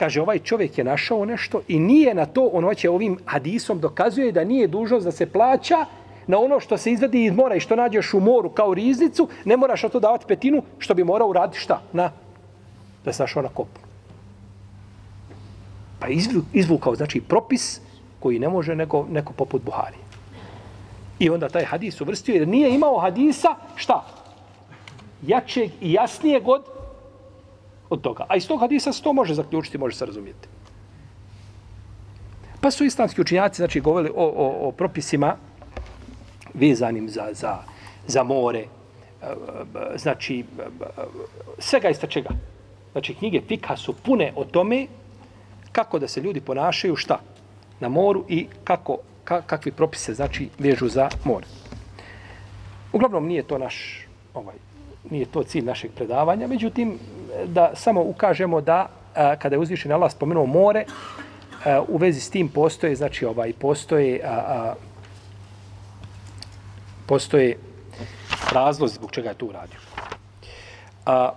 Kaže, ovaj čovjek je našao nešto i nije na to, ono će ovim hadisom dokazuje da nije dužnost da se plaća na ono što se izvedi iz mora i što nađeš u moru kao riznicu, ne moraš na to davati petinu, što bi morao uraditi šta? Na, da se našao na kopu. Pa izvukao, znači, propis koji ne može nego neko poput Buharije. I onda taj hadis uvrstio, jer nije imao hadisa, šta? Jačeg i jasnijeg od, od toga. A iz tog hadisa se to može zaključiti, može se razumijeti. Pa su islamski učinjaci, znači, govorili o, o, o propisima vezanim za, za, za more, eh, znači, eh, svega ista čega. Znači, knjige Fika su pune o tome kako da se ljudi ponašaju šta na moru i kako ka, kakvi propise znači vežu za more. Uglavnom nije to naš ovaj nije to cilj našeg predavanja, međutim da samo ukažemo da a, kada je uzvišen Allah spomenuo more, a, u vezi s tim postoje znači ovaj postoje a, a, postoje razlozi zbog čega je to uradio. A,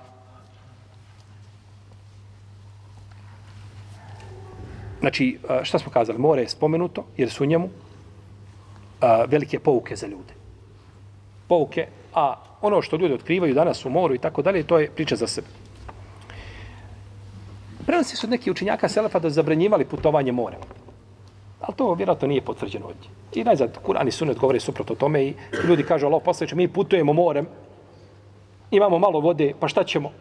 Znači, šta smo kazali? More je spomenuto, jer su njemu a, velike pouke za ljude. Pouke, a ono što ljudi otkrivaju danas u moru i tako dalje, to je priča za sebe. Prenosi su neki učinjaka Selefa da zabranjivali putovanje morem. Ali to vjerojatno nije potvrđeno ovdje. I najzad, Kurani sunet govore suprotno tome i ljudi kažu, Allah posljedno, mi putujemo morem, imamo malo vode, pa šta ćemo?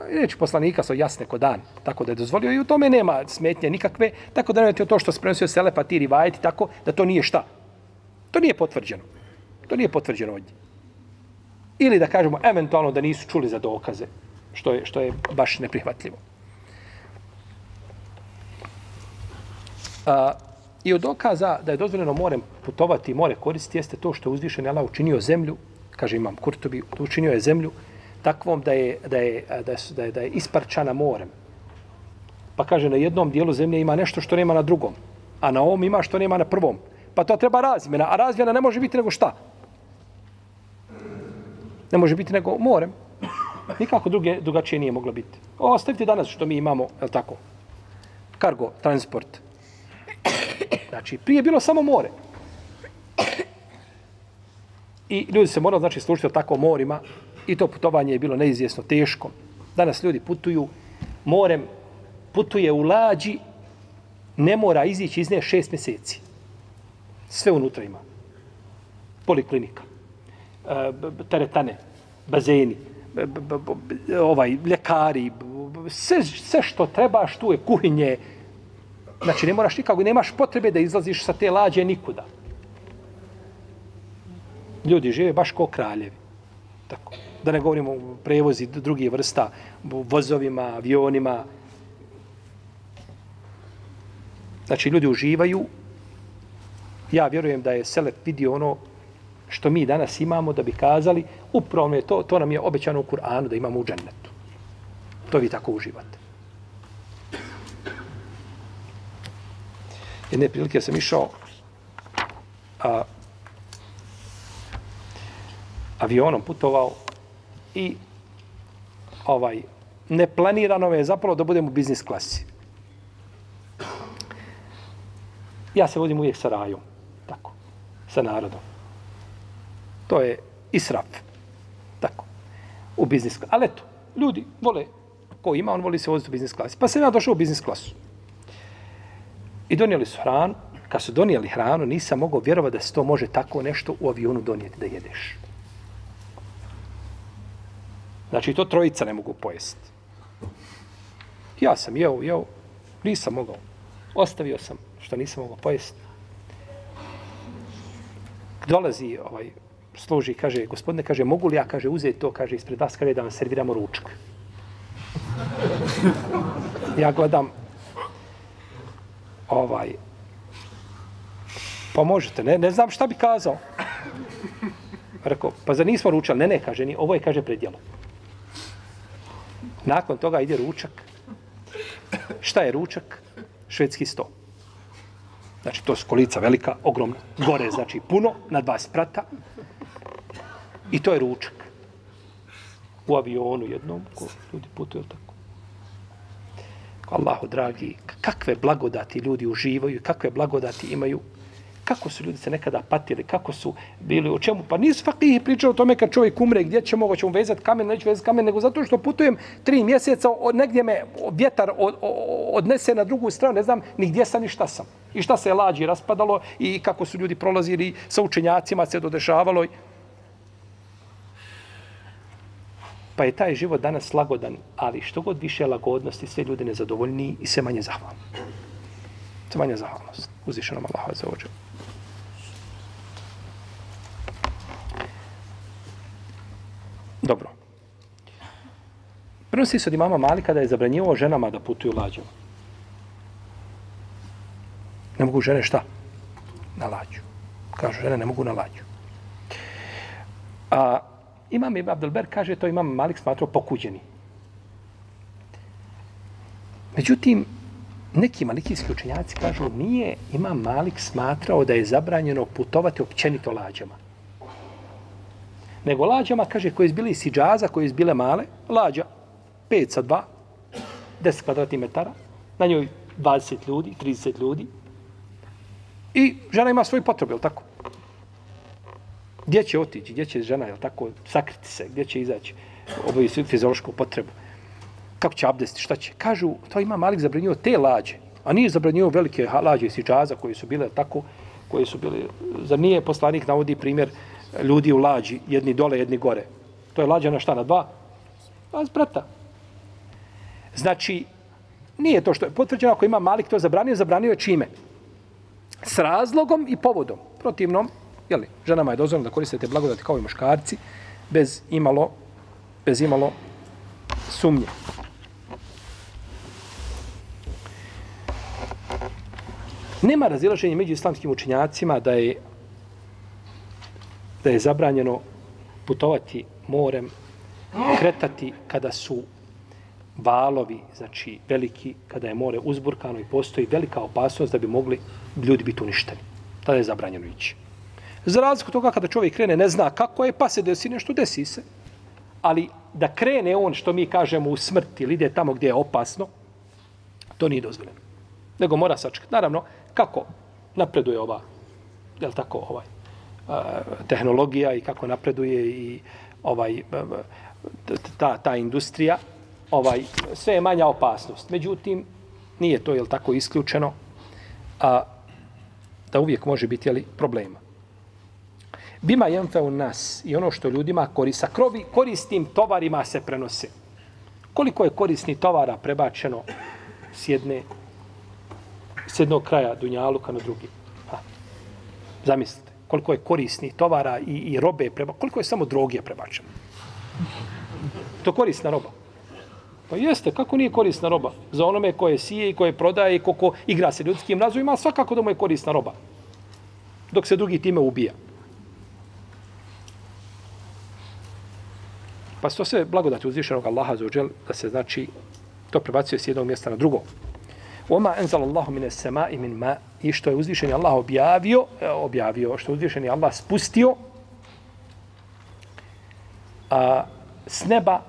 Reći poslanika su jasne ko dan, tako da je dozvolio i u tome nema smetnje nikakve, tako da nemate to što se prenosio Selefa, ti rivajeti, tako da to nije šta. To nije potvrđeno. To nije potvrđeno ovdje. Ili da kažemo eventualno da nisu čuli za dokaze, što je, što je baš neprihvatljivo. A, I od dokaza da je dozvoljeno morem putovati i more koristiti jeste to što je uzvišen Allah učinio zemlju, kaže imam Kurtobi, učinio je zemlju, takvom da je, da je, da je, da je, da je isparčana morem. Pa kaže, na jednom dijelu zemlje ima nešto što nema na drugom, a na ovom ima što nema na prvom. Pa to treba razmjena, a razmjena ne može biti nego šta? Ne može biti nego morem. Nikako druge, drugačije nije moglo biti. O, ostavite danas što mi imamo, je tako? Kargo, transport. Znači, prije bilo samo more. I ljudi se morali, znači, slušati o morima, I to putovanje je bilo neizvjesno teško. Danas ljudi putuju morem, putuje u lađi, ne mora izići iz nje šest mjeseci. Sve unutra ima. Poliklinika, teretane, bazeni, ovaj, ljekari, sve, sve što trebaš, tu je kuhinje. Znači, ne moraš nikako, nemaš potrebe da izlaziš sa te lađe nikuda. Ljudi žive baš ko kraljevi. Tako da ne govorimo o prevozi drugih vrsta, vozovima, avionima. Znači, ljudi uživaju. Ja vjerujem da je Selef vidio ono što mi danas imamo da bi kazali, upravo je to, to nam je obećano u Kur'anu da imamo u džennetu. To vi tako uživate. Jedne prilike sam išao a, avionom putovao i ovaj neplanirano je zapravo da budem u biznis klasi. Ja se vodim uvijek sa rajom, tako, sa narodom. To je israf, tako, u biznis klasu. Ali eto, ljudi vole, ko ima, on voli se voziti u biznis klasi. Pa sam ja došao u biznis klasu. I donijeli su hranu. Kad su donijeli hranu, nisam mogao vjerovati da se to može tako nešto u avionu donijeti da jedeš. Znači, to trojica ne mogu pojesti. Ja sam jeo, jeo, nisam mogao. Ostavio sam što nisam mogao pojesti. Dolazi ovaj, služi, kaže, gospodine, kaže, mogu li ja, kaže, uzeti to, kaže, ispred vas, kaže, da vam serviramo ručak. Ja gledam, ovaj, pa možete, ne, ne znam šta bi kazao. Rekao, pa za nismo ručali? Ne, ne, kaže, ni, ovo je, kaže, predjelo. Nakon toga ide ručak. Šta je ručak? Švedski sto. Znači, to je skolica velika, ogromna. Gore, znači, puno, na dva sprata. I to je ručak. U avionu jednom, ko ljudi putuju tako. Allahu dragi, kakve blagodati ljudi uživaju, kakve blagodati imaju, kako su ljudi se nekada patili, kako su bili, o čemu, pa nisu fakih pričali o tome kad čovjek umre, gdje ćemo, hoćemo vezati kamen, neću vezati kamen, nego zato što putujem tri mjeseca, od, negdje me vjetar od, odnese na drugu stranu, ne znam ni gdje sam ni šta sam. I šta se je lađi raspadalo i kako su ljudi prolazili sa učenjacima, se dodešavalo. Pa je taj život danas lagodan, ali što god više lagodnosti, sve ljudi nezadovoljni i sve manje zahvalni. Sve manje zahvalnost. Uzvišenom Allahu za ođe. Dobro. Prenosi se od imama Malika da je zabranjivo ženama da putuju lađom. Ne mogu žene šta? Na lađu. Kažu, žene ne mogu na lađu. A Imam Ibn Abdelber kaže to imam Malik smatrao pokuđeni. Međutim, neki malikijski učenjaci kažu nije Imam Malik smatrao da je zabranjeno putovati općenito lađama. Nego lađama, kaže, koje izbile bili siđaza, koje izbile male, lađa 5 sa 2, 10 kvadratnih metara, na njoj 20 ljudi, 30 ljudi. I žena ima svoj potrebe, je tako? Gdje će otići, gdje će žena, jel tako, sakriti se, gdje će izaći, oboji svu fiziološku potrebu. Kako će abdesti, šta će? Kažu, to ima Malik zabranio te lađe, a nije zabranio velike lađe i siđaza koje su bile tako, koje su bile, za nije poslanik navodi primjer ljudi u lađi, jedni dole, jedni gore. To je lađa na šta, na dva? Pa brata. Znači, nije to što je potvrđeno, ako ima Malik to zabranio, zabranio je čime? S razlogom i povodom. Protivnom, jeli, ženama je dozvoljeno da koristite blagodati kao i muškarci, bez imalo, bez imalo sumnje. Nema razilaženja među islamskim učinjacima da je da je zabranjeno putovati morem, kretati kada su valovi, znači veliki, kada je more uzburkano i postoji velika opasnost da bi mogli ljudi biti uništeni. Tada je zabranjeno ići. Za razliku toga kada čovjek krene ne zna kako je, pa se desi nešto, desi se. Ali da krene on, što mi kažemo, u smrti ili ide tamo gdje je opasno, to nije dozvoljeno. Nego mora sačekati. Naravno, kako napreduje ova, je tako, ovaj, e, tehnologija i kako napreduje i ovaj e, e, ta, ta industrija, ovaj, sve je manja opasnost. Međutim, nije to, je tako, isključeno, a da uvijek može biti, ali, problema. Bima jemfe u nas i ono što ljudima korisa. Krovi koristim tovarima se prenose. Koliko je korisni tovara prebačeno s jedne s jednog kraja Dunjaluka na drugi? Ha. Zamislite, koliko je korisni tovara i, i robe prebačeno. Koliko je samo droge prebačeno? To korisna roba. Pa jeste, kako nije korisna roba? Za onome koje sije i koje prodaje i koliko igra se ljudskim razumima, svakako da mu je korisna roba. Dok se drugi time ubija. Pa to sve blagodati uzvišenog Allaha za uđel, da se znači to prebacuje s jednog mjesta na drugo. Oma enzal Allahu mine sema i min ma i što je uzvišeni Allah objavio, e, objavio, što je uzvišeni Allah spustio a, s neba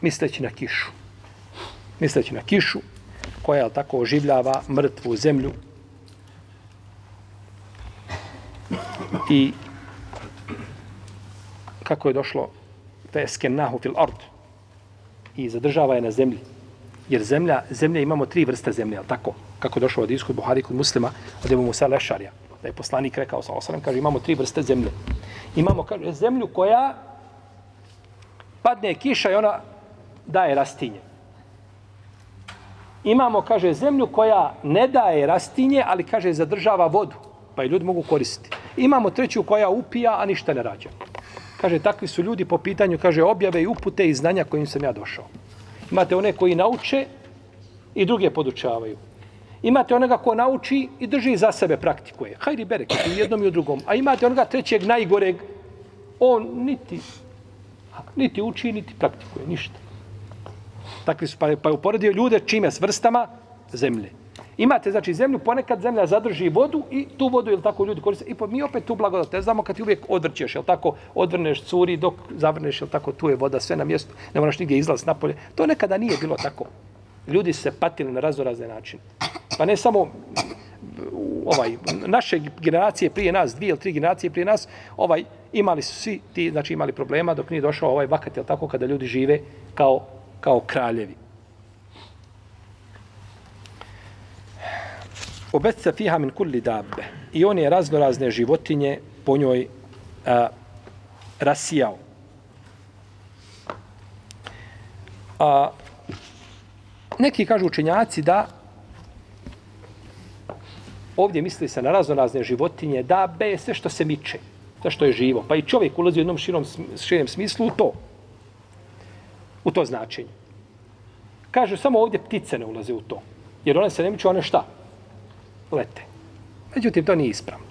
misleći na kišu. Misleći na kišu koja tako oživljava mrtvu zemlju i kako je došlo fesken nahu fil ard i zadržava je na zemlji Jer zemlja, zemlja imamo tri vrste zemlje, al tako? Kako došlo od Iskod Buhari kod muslima, od Ebu Musa Lešarja. Da je poslanik rekao sa osram, kaže imamo tri vrste zemlje. Imamo, kaže, zemlju koja padne kiša i ona daje rastinje. Imamo, kaže, zemlju koja ne daje rastinje, ali, kaže, zadržava vodu, pa i ljudi mogu koristiti. Imamo treću koja upija, a ništa ne rađa. Kaže, takvi su ljudi po pitanju, kaže, objave i upute i znanja kojim sam ja došao. Imate one koji nauče i druge podučavaju. Imate onoga ko nauči i drži za sebe praktikuje. Hajri berek, u jednom i u drugom. A imate onoga trećeg, najgoreg, on niti, niti uči, niti praktikuje, ništa. Takvi su, pa, pa je uporedio ljude čime s vrstama zemlje. Imate, znači, zemlju, ponekad zemlja zadrži vodu i tu vodu, jel tako, ljudi koriste. I pa mi opet tu blagodat, ne znamo kad ti uvijek odvrćeš, jel tako, odvrneš curi dok zavrneš, jel tako, tu je voda, sve na mjestu, ne moraš nigdje izlaz napolje. To nekada nije bilo tako. Ljudi se patili na razorazne načine. Pa ne samo ovaj naše generacije prije nas, dvije ili tri generacije prije nas, ovaj imali su svi ti, znači imali problema dok nije došao ovaj vakat, jel tako, kada ljudi žive kao, kao kraljevi. Obetca fiha min kulli dabbe. I on je raznorazne životinje po njoj a, rasijao. A, neki kažu učenjaci da ovdje misli se na raznorazne životinje, da be sve što se miče, sve što je živo. Pa i čovjek ulazi u jednom širom, širom smislu u to. U to značenje. Kaže, samo ovdje ptice ne ulaze u to. Jer one se ne miču, one šta? Lete. Međutim, to nije ispravno.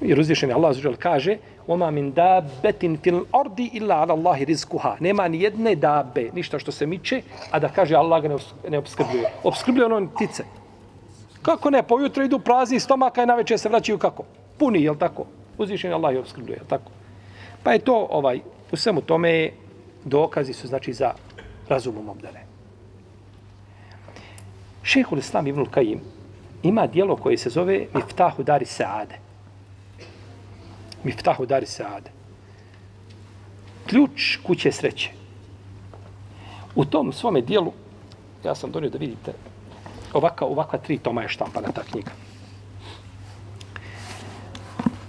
Jer uzvišen je Allah zuđel kaže Oma min dabetin fil ordi illa ala Allahi rizkuha. Nema ni jedne dabe, ništa što se miče, a da kaže Allah ga ne obskrbljuje. Obskrbljuje ono tice. Kako ne? Po jutro idu prazni stomaka i na večer se vraćaju kako? Puni, jel tako? Uzvišen je Allah i obskrbljuje, jel tako? Pa je to, ovaj, u svemu tome dokazi su, znači, za razumom obdane. Šehul Islam ibnul Kajim, ima dijelo koje se zove Miftahu Dari Saade. Miftahu Dari Saade. Ključ kuće sreće. U tom svome dijelu, ja sam donio da vidite, ovaka, ovakva tri toma je štampana ta knjiga.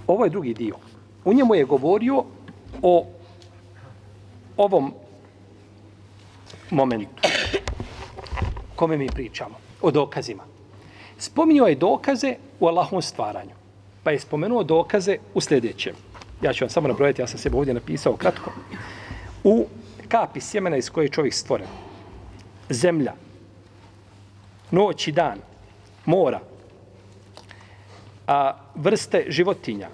Ovo je drugi dio. U njemu je govorio o ovom momentu kome mi pričamo, o dokazima. Spominjao je dokaze u Allahovom stvaranju. Pa je spomenuo dokaze u sljedećem. Ja ću vam samo nabrojati, ja sam sebe ovdje napisao kratko. U kapi sjemena iz koje je čovjek stvoren. Zemlja, noć i dan, mora, a, vrste životinja,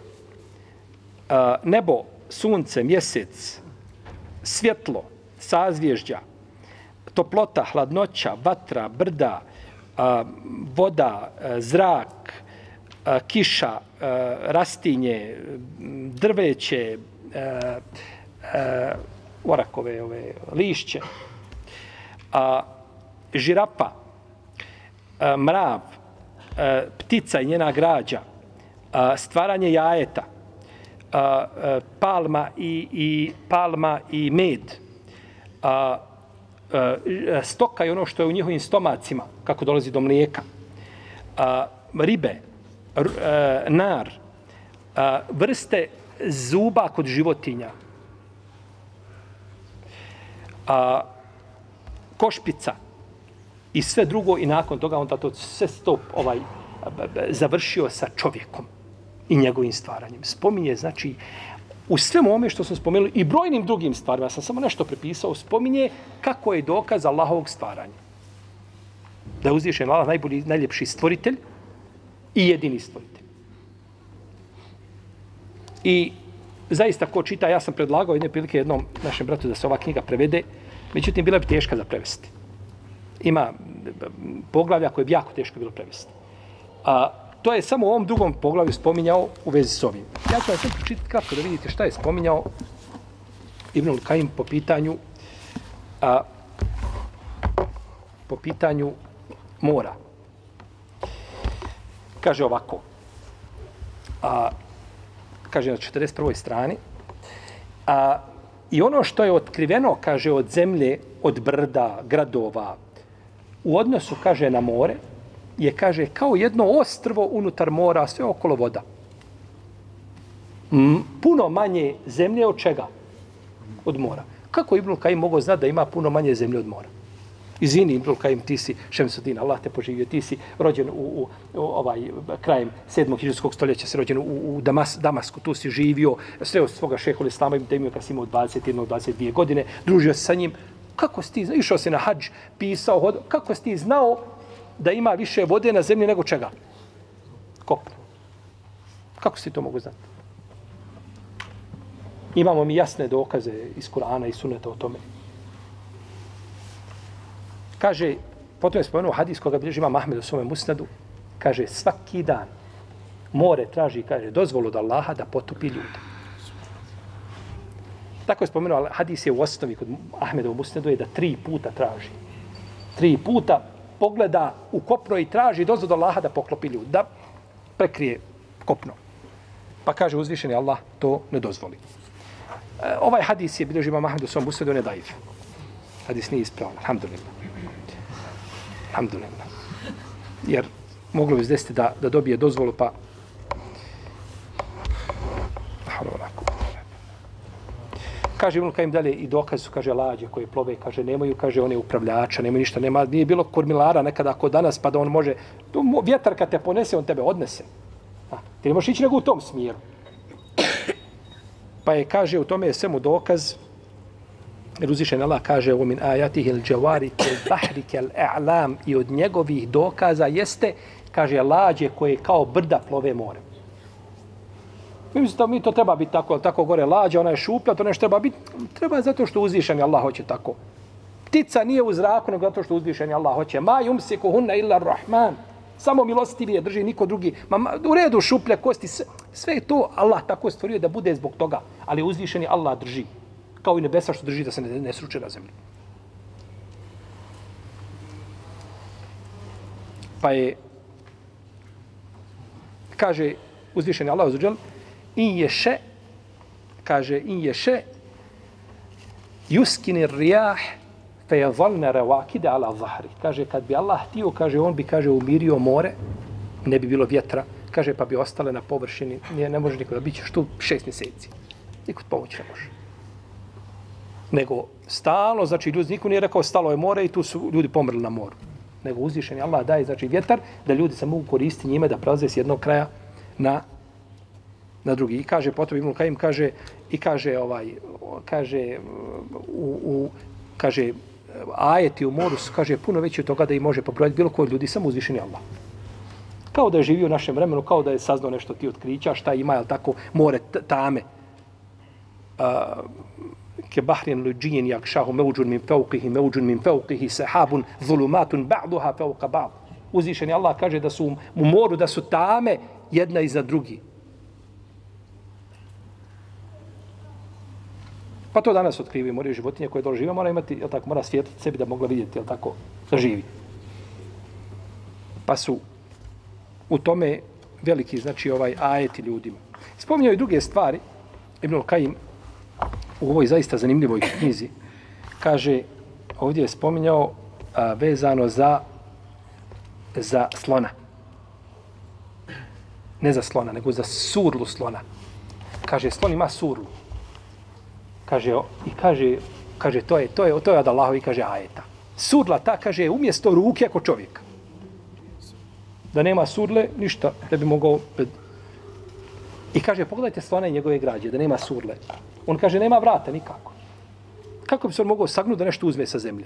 a, nebo, sunce, mjesec, svjetlo, sazvježđa, toplota, hladnoća, vatra, brda, voda, zrak, kiša, rastinje, drveće, a, orakove, ove, lišće, a, žirapa, a, mrav, a, ptica i njena građa, a, stvaranje jajeta, a, a, palma i, i palma i med, a, E, stoka i ono što je u njihovim stomacima, kako dolazi do mlijeka, a, ribe, e, nar, a, vrste zuba kod životinja, a, košpica i sve drugo i nakon toga onda to sve stop ovaj završio sa čovjekom i njegovim stvaranjem. Spominje, znači, u svem ome što smo spomenuli i brojnim drugim stvarima, ja sam samo nešto prepisao, spominje kako je dokaz Allahovog stvaranja. Da je uzvišen Allah najbolji, najljepši stvoritelj i jedini stvoritelj. I zaista ko čita, ja sam predlagao jedne prilike jednom našem bratu da se ova knjiga prevede, međutim bila bi teška za prevesti. Ima poglavlja koje bi jako teško bilo prevesti. A, to je samo u ovom drugom poglavlju spominjao u vezi s ovim. Ja ću vam sad pročitati kako da vidite šta je spominjao Ibnul Kajim po pitanju a, po pitanju mora. Kaže ovako. A, kaže na 41. strani. A, I ono što je otkriveno, kaže, od zemlje od brda, gradova, u odnosu, kaže, na more, je, kaže, kao jedno ostrvo unutar mora, sve okolo voda. Mm, puno manje zemlje od čega? Od mora. Kako Ibn Kajim mogao znati da ima puno manje zemlje od mora? Izvini, Ibn Kajim, ti si Šemsudin, Allah te poživio, ti si rođen u, u, u ovaj, krajem 7. hiđarskog stoljeća, si rođen u, u Damas, Damasku, tu si živio, sve od svoga šehola Islama Ibn temio kad si imao 21. 22 godine, družio se sa njim. Kako si ti, išao si na hađ, pisao, hod, kako si ti znao da ima više vode na zemlji nego čega? Kopno. Kako si to mogu znati? Imamo mi jasne dokaze iz Kur'ana i Sunneta o tome. Kaže, potom je spomenuo hadis koga bilježi ima Mahmed u svome musnadu, kaže, svaki dan more traži, kaže, dozvolu od Allaha da potopi ljude. Tako je spomenuo, hadis je u osnovi kod Ahmeda u musnadu je da tri puta traži. Tri puta pogleda u kopno i traži dozvolu od Allaha da poklopi ljud, da prekrije kopno. Pa kaže uzvišeni Allah to ne dozvoli. E, ovaj hadis je bilježi imam Ahmed u svom musnadu, ne daif. Hadis nije ispravan, alhamdulillah. Alhamdulillah. Jer moglo bi desiti da, da dobije dozvolu, pa... Kaže Ibn Kajim dalje i dokaz su, kaže, lađe koje plove, kaže, nemaju, kaže, one upravljača, nemaju ništa, nema, nije bilo kormilara nekada ako danas, pa da on može, tu vjetar kad te ponese, on tebe odnese. A, ti ne možeš ići nego u tom smjeru. Pa je, kaže, u tome je svemu dokaz, Jer uzvišen Allah kaže u min ajatih il džavari kel bahri kel a'lam i od njegovih dokaza jeste, kaže, lađe koje kao brda plove morem. Mi mislite mi to treba biti tako, ali tako gore lađa, ona je šuplja, to nešto treba biti, treba zato što uzvišen Allah hoće tako. Ptica nije u zraku, nego zato što uzvišen Allah hoće. Ma yumsiku hunna illa rahman. Samo milostivi je drži niko drugi. Ma, ma, u redu šuplje kosti, sve, sve je to Allah tako stvorio da bude zbog toga. Ali uzvišeni Allah drži kao i nebesa što drži da se ne, ne sruče na zemlji. Pa je, kaže uzvišeni Allah uzuđel, in je še, kaže, in je še, juskini rijah, fe je zalne revakide ala zahri. Kaže, kad bi Allah htio, kaže, on bi, kaže, umirio more, ne bi bilo vjetra, kaže, pa bi ostale na površini, nije, ne može niko da biće što šest mjeseci. Nikud pomoć ne može nego stalo, znači ljudi, niko nije rekao stalo je more i tu su ljudi pomrli na moru. Nego uzvišen Allah daje, znači vjetar, da ljudi se mogu koristiti njime da prelaze s jednog kraja na, na drugi. I kaže, potom Ibn Kajim kaže, i kaže, ovaj, kaže, u, u, kaže, ajeti u moru, kaže, puno veći od toga da i može pobrojati bilo koji ljudi, samo uzvišeni Allah. Kao da je živio u našem vremenu, kao da je saznao nešto ti otkrića, šta ima, jel tako, more tame. Uh, ke bahrin luđijin jak šahu meuđun min feukihi, meuđun min feukihi, sehabun, zulumatun, ba'duha feuka ba'du. Uzvišeni Allah kaže da su u moru, da su tame jedna iza drugih. Pa to danas otkrivaju, moraju životinje koje dole žive, mora imati, jel tako, mora svijetliti sebi da mogla vidjeti, jel tako, da živi. Pa su u tome veliki, znači, ovaj ajeti ljudima. Spominjaju druge stvari, Ibn Kajim, u ovoj zaista zanimljivoj knjizi, kaže, ovdje je spominjao a, vezano za za slona. Ne za slona, nego za surlu slona. Kaže, slon ima surlu. Kaže, i kaže, kaže, to je, to je, to je od Allahovi, kaže, ajeta. Sudla ta, kaže, umjesto ruke ako čovjek. Da nema sudle, ništa, da bi mogao... I kaže, pogledajte stvarne njegove građe, da nema surle. On kaže, nema vrata nikako. Kako bi se on mogao sagnuti da nešto uzme sa zemlje?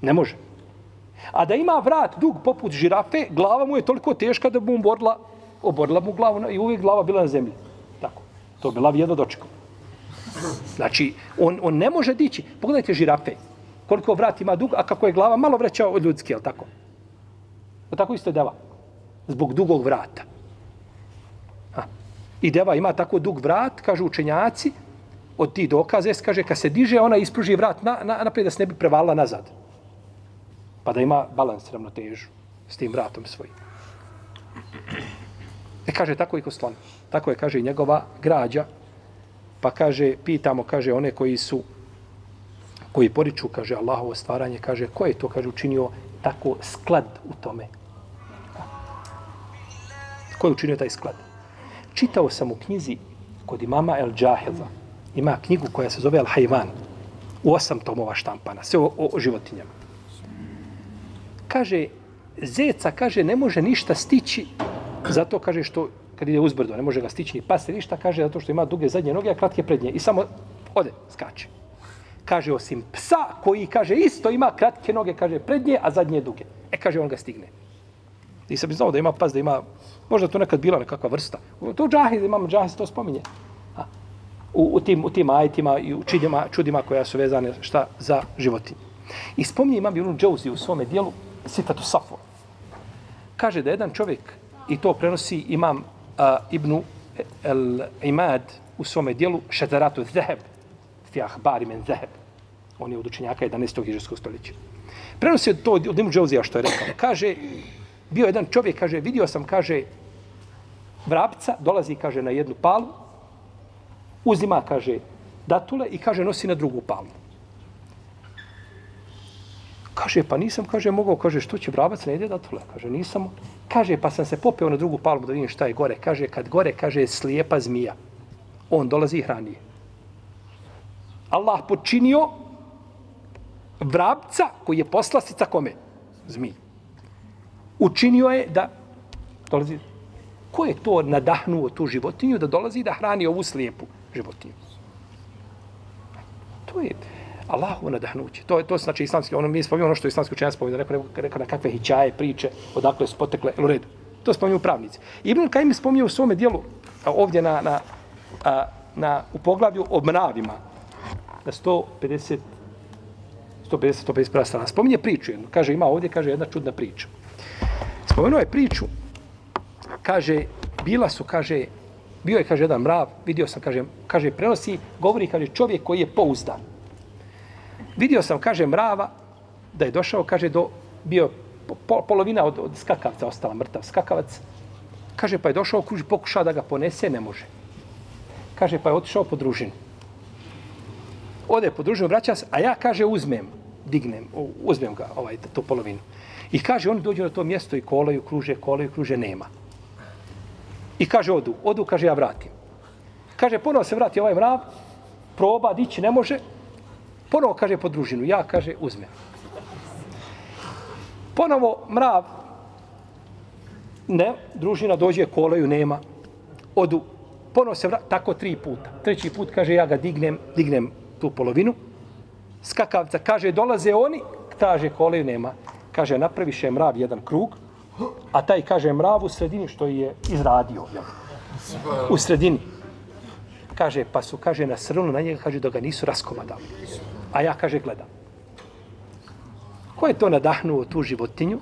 Ne može. A da ima vrat dug poput žirafe, glava mu je toliko teška da bi mu borla, oborla mu glavu i uvijek glava bila na zemlji. Tako. To bi lav jedno dočekao. Znači, on, on ne može dići. Pogledajte žirafe. Koliko vrat ima dug, a kako je glava malo vreća od ljudski, je tako? A tako isto je deva. Zbog dugog vrata. I deva ima tako dug vrat, kažu učenjaci, od ti dokaze, kaže, kad se diže, ona ispruži vrat na, na, naprijed da se ne bi prevala nazad. Pa da ima balans, ravnotežu s tim vratom svojim. E kaže, tako i ko slon. Tako je, kaže, i njegova građa. Pa kaže, pitamo, kaže, one koji su koji poriču, kaže Allahovo stvaranje, kaže ko je to, kaže, učinio tako sklad u tome. Ko je učinio taj sklad? Čitao sam u knjizi kod imama El Džahilza. Ima knjigu koja se zove El Hayvan. U osam tomova štampana. Sve o, o, o životinjama. Kaže, zeca, kaže, ne može ništa stići zato, kaže, što kad ide uzbrdo, ne može ga stići ni pas, ništa, kaže, zato što ima duge zadnje noge, a kratke prednje. I samo ode, skače. Kaže, osim psa koji, kaže, isto ima kratke noge, kaže, prednje, a zadnje duge. E, kaže, on ga stigne. Nisam sam znao da ima pas, da ima, možda to nekad bila nekakva vrsta. To džahiz, imam džahiz, to spominje. A, u, u, tim, u tim ajitima i u čudima, čudima koja su vezane šta za životinje. I spominje imam Ibn Džauzi u svome dijelu, Sifatu Safo. Kaže da jedan čovjek, i to prenosi imam a, Ibn El Imad u svome dijelu, Šetaratu Zeheb, fi ahbari men Zeheb. On je od učenjaka 11. hiđarskog stoljeća. Prenosi to od Ibn Džauzija što je rekao. Kaže, bio jedan čovjek, kaže, vidio sam, kaže, vrapca, dolazi, kaže, na jednu palu, uzima, kaže, datule i, kaže, nosi na drugu palu. Kaže, pa nisam, kaže, mogao, kaže, što će vrabac, ne ide datule? Kaže, nisam. Kaže, pa sam se popeo na drugu palmu da vidim šta je gore. Kaže, kad gore, kaže, slijepa zmija. On dolazi i hrani je. Allah počinio vrabca koji je poslastica kome? Zmiji. Učinio je da dolazi... Ko je to nadahnuo tu životinju da dolazi da hrani ovu slijepu životinju? To je Allahu nadahnuće. To je to znači islamski, ono mi spominje ono što islamski učenjac spominje, rekao rekao na kakve hićaje, priče, odakle su potekle u redu. To spominju pravnici. Ibn Kajim spominje u svom dijelu ovdje na, na, a, na, u poglavlju o mravima na 150 150 150 strana. Spominje priču jednu. Kaže ima ovdje kaže jedna čudna priča. Spomenuo je priču. Kaže bila su kaže bio je kaže jedan mrav, vidio sam kaže kaže prenosi, govori kaže čovjek koji je pouzdan Vidio sam, kaže, mrava, da je došao, kaže, do, bio po, polovina od, od skakavca ostala mrtav skakavac. Kaže, pa je došao, kuži, pokušao da ga ponese, ne može. Kaže, pa je otišao po družinu. Ode po družinu, vraća se, a ja, kaže, uzmem, dignem, uzmem ga, ovaj, tu polovinu. I kaže, oni dođu na to mjesto i kolaju, kruže, kolaju, kruže, nema. I kaže, odu, odu, kaže, ja vratim. Kaže, ponovo se vrati ovaj mrav, proba, dići ne može, Ponovo kaže po družinu, ja kaže uzme. Ponovo mrav, ne, družina dođe, koleju nema, odu, ponovo se vrata, tako tri puta. Treći put kaže, ja ga dignem, dignem tu polovinu, skakavca, kaže, dolaze oni, kaže, koleju nema. Kaže, napraviše mrav jedan krug, a taj, kaže, mrav u sredini što je izradio. Jel? U sredini. Kaže, pa su, kaže, na srnu na njega, kaže, da ga nisu raskomadali. A ja, kaže, gledam. Ko je to nadahnuo tu životinju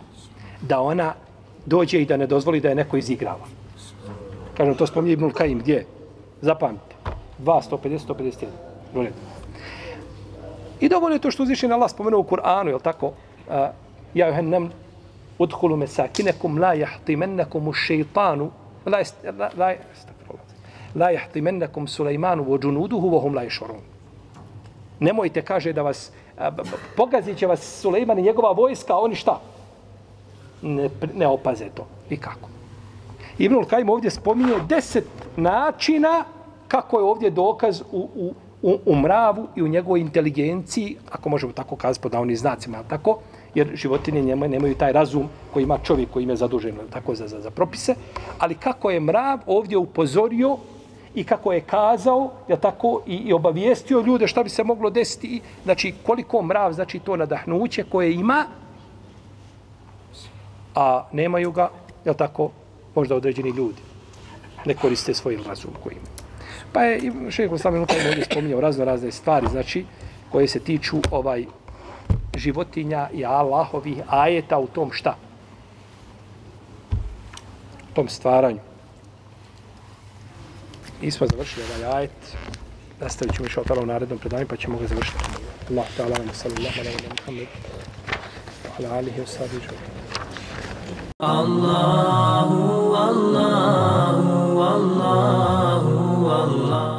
da ona dođe i da ne dozvoli da je neko izigrava? Kažem, to spominje Ibnul Kajim, gdje? Zapamite. 2, 150, 151. I dovoljno je to što uzvišen na Allah spomenuo u Kur'anu, je li tako? Ja juhen nam udhulu mesakinekum la jahtimennekum u šeitanu la, la, la, la jahtimennekum Sulejmanu u džunuduhu vohum la ješorun nemojte, kaže, da vas, pogazit će vas Sulejman i njegova vojska, oni šta? Ne, ne opaze to. I kako? Ibnul Kajim ovdje spominje deset načina kako je ovdje dokaz u, u, u, u mravu i u njegovoj inteligenciji, ako možemo tako kazati pod navnim znacima, tako, jer životinje njema nemaju taj razum koji ima čovjek koji je zadužen tako za, za, za propise, ali kako je mrav ovdje upozorio i kako je kazao, ja tako i, i obavijestio ljude šta bi se moglo desiti, znači koliko mrav, znači to nadahnuće koje ima, a nemaju ga, je tako, možda određeni ljudi ne koriste svoj razum koji ima. Pa je i šeho sam minuta ovdje spominjao razno razne stvari, znači, koje se tiču ovaj životinja i Allahovih ajeta u tom šta? U tom stvaranju. Nismo završili ovaj ajet. Nastavit ćemo išao u narednom predanju, pa ćemo ga završiti. Allah ta'ala wa sallallahu alaihi wa sallam. Ala alihi wa sahbihi Allahu, Allahu, Allahu.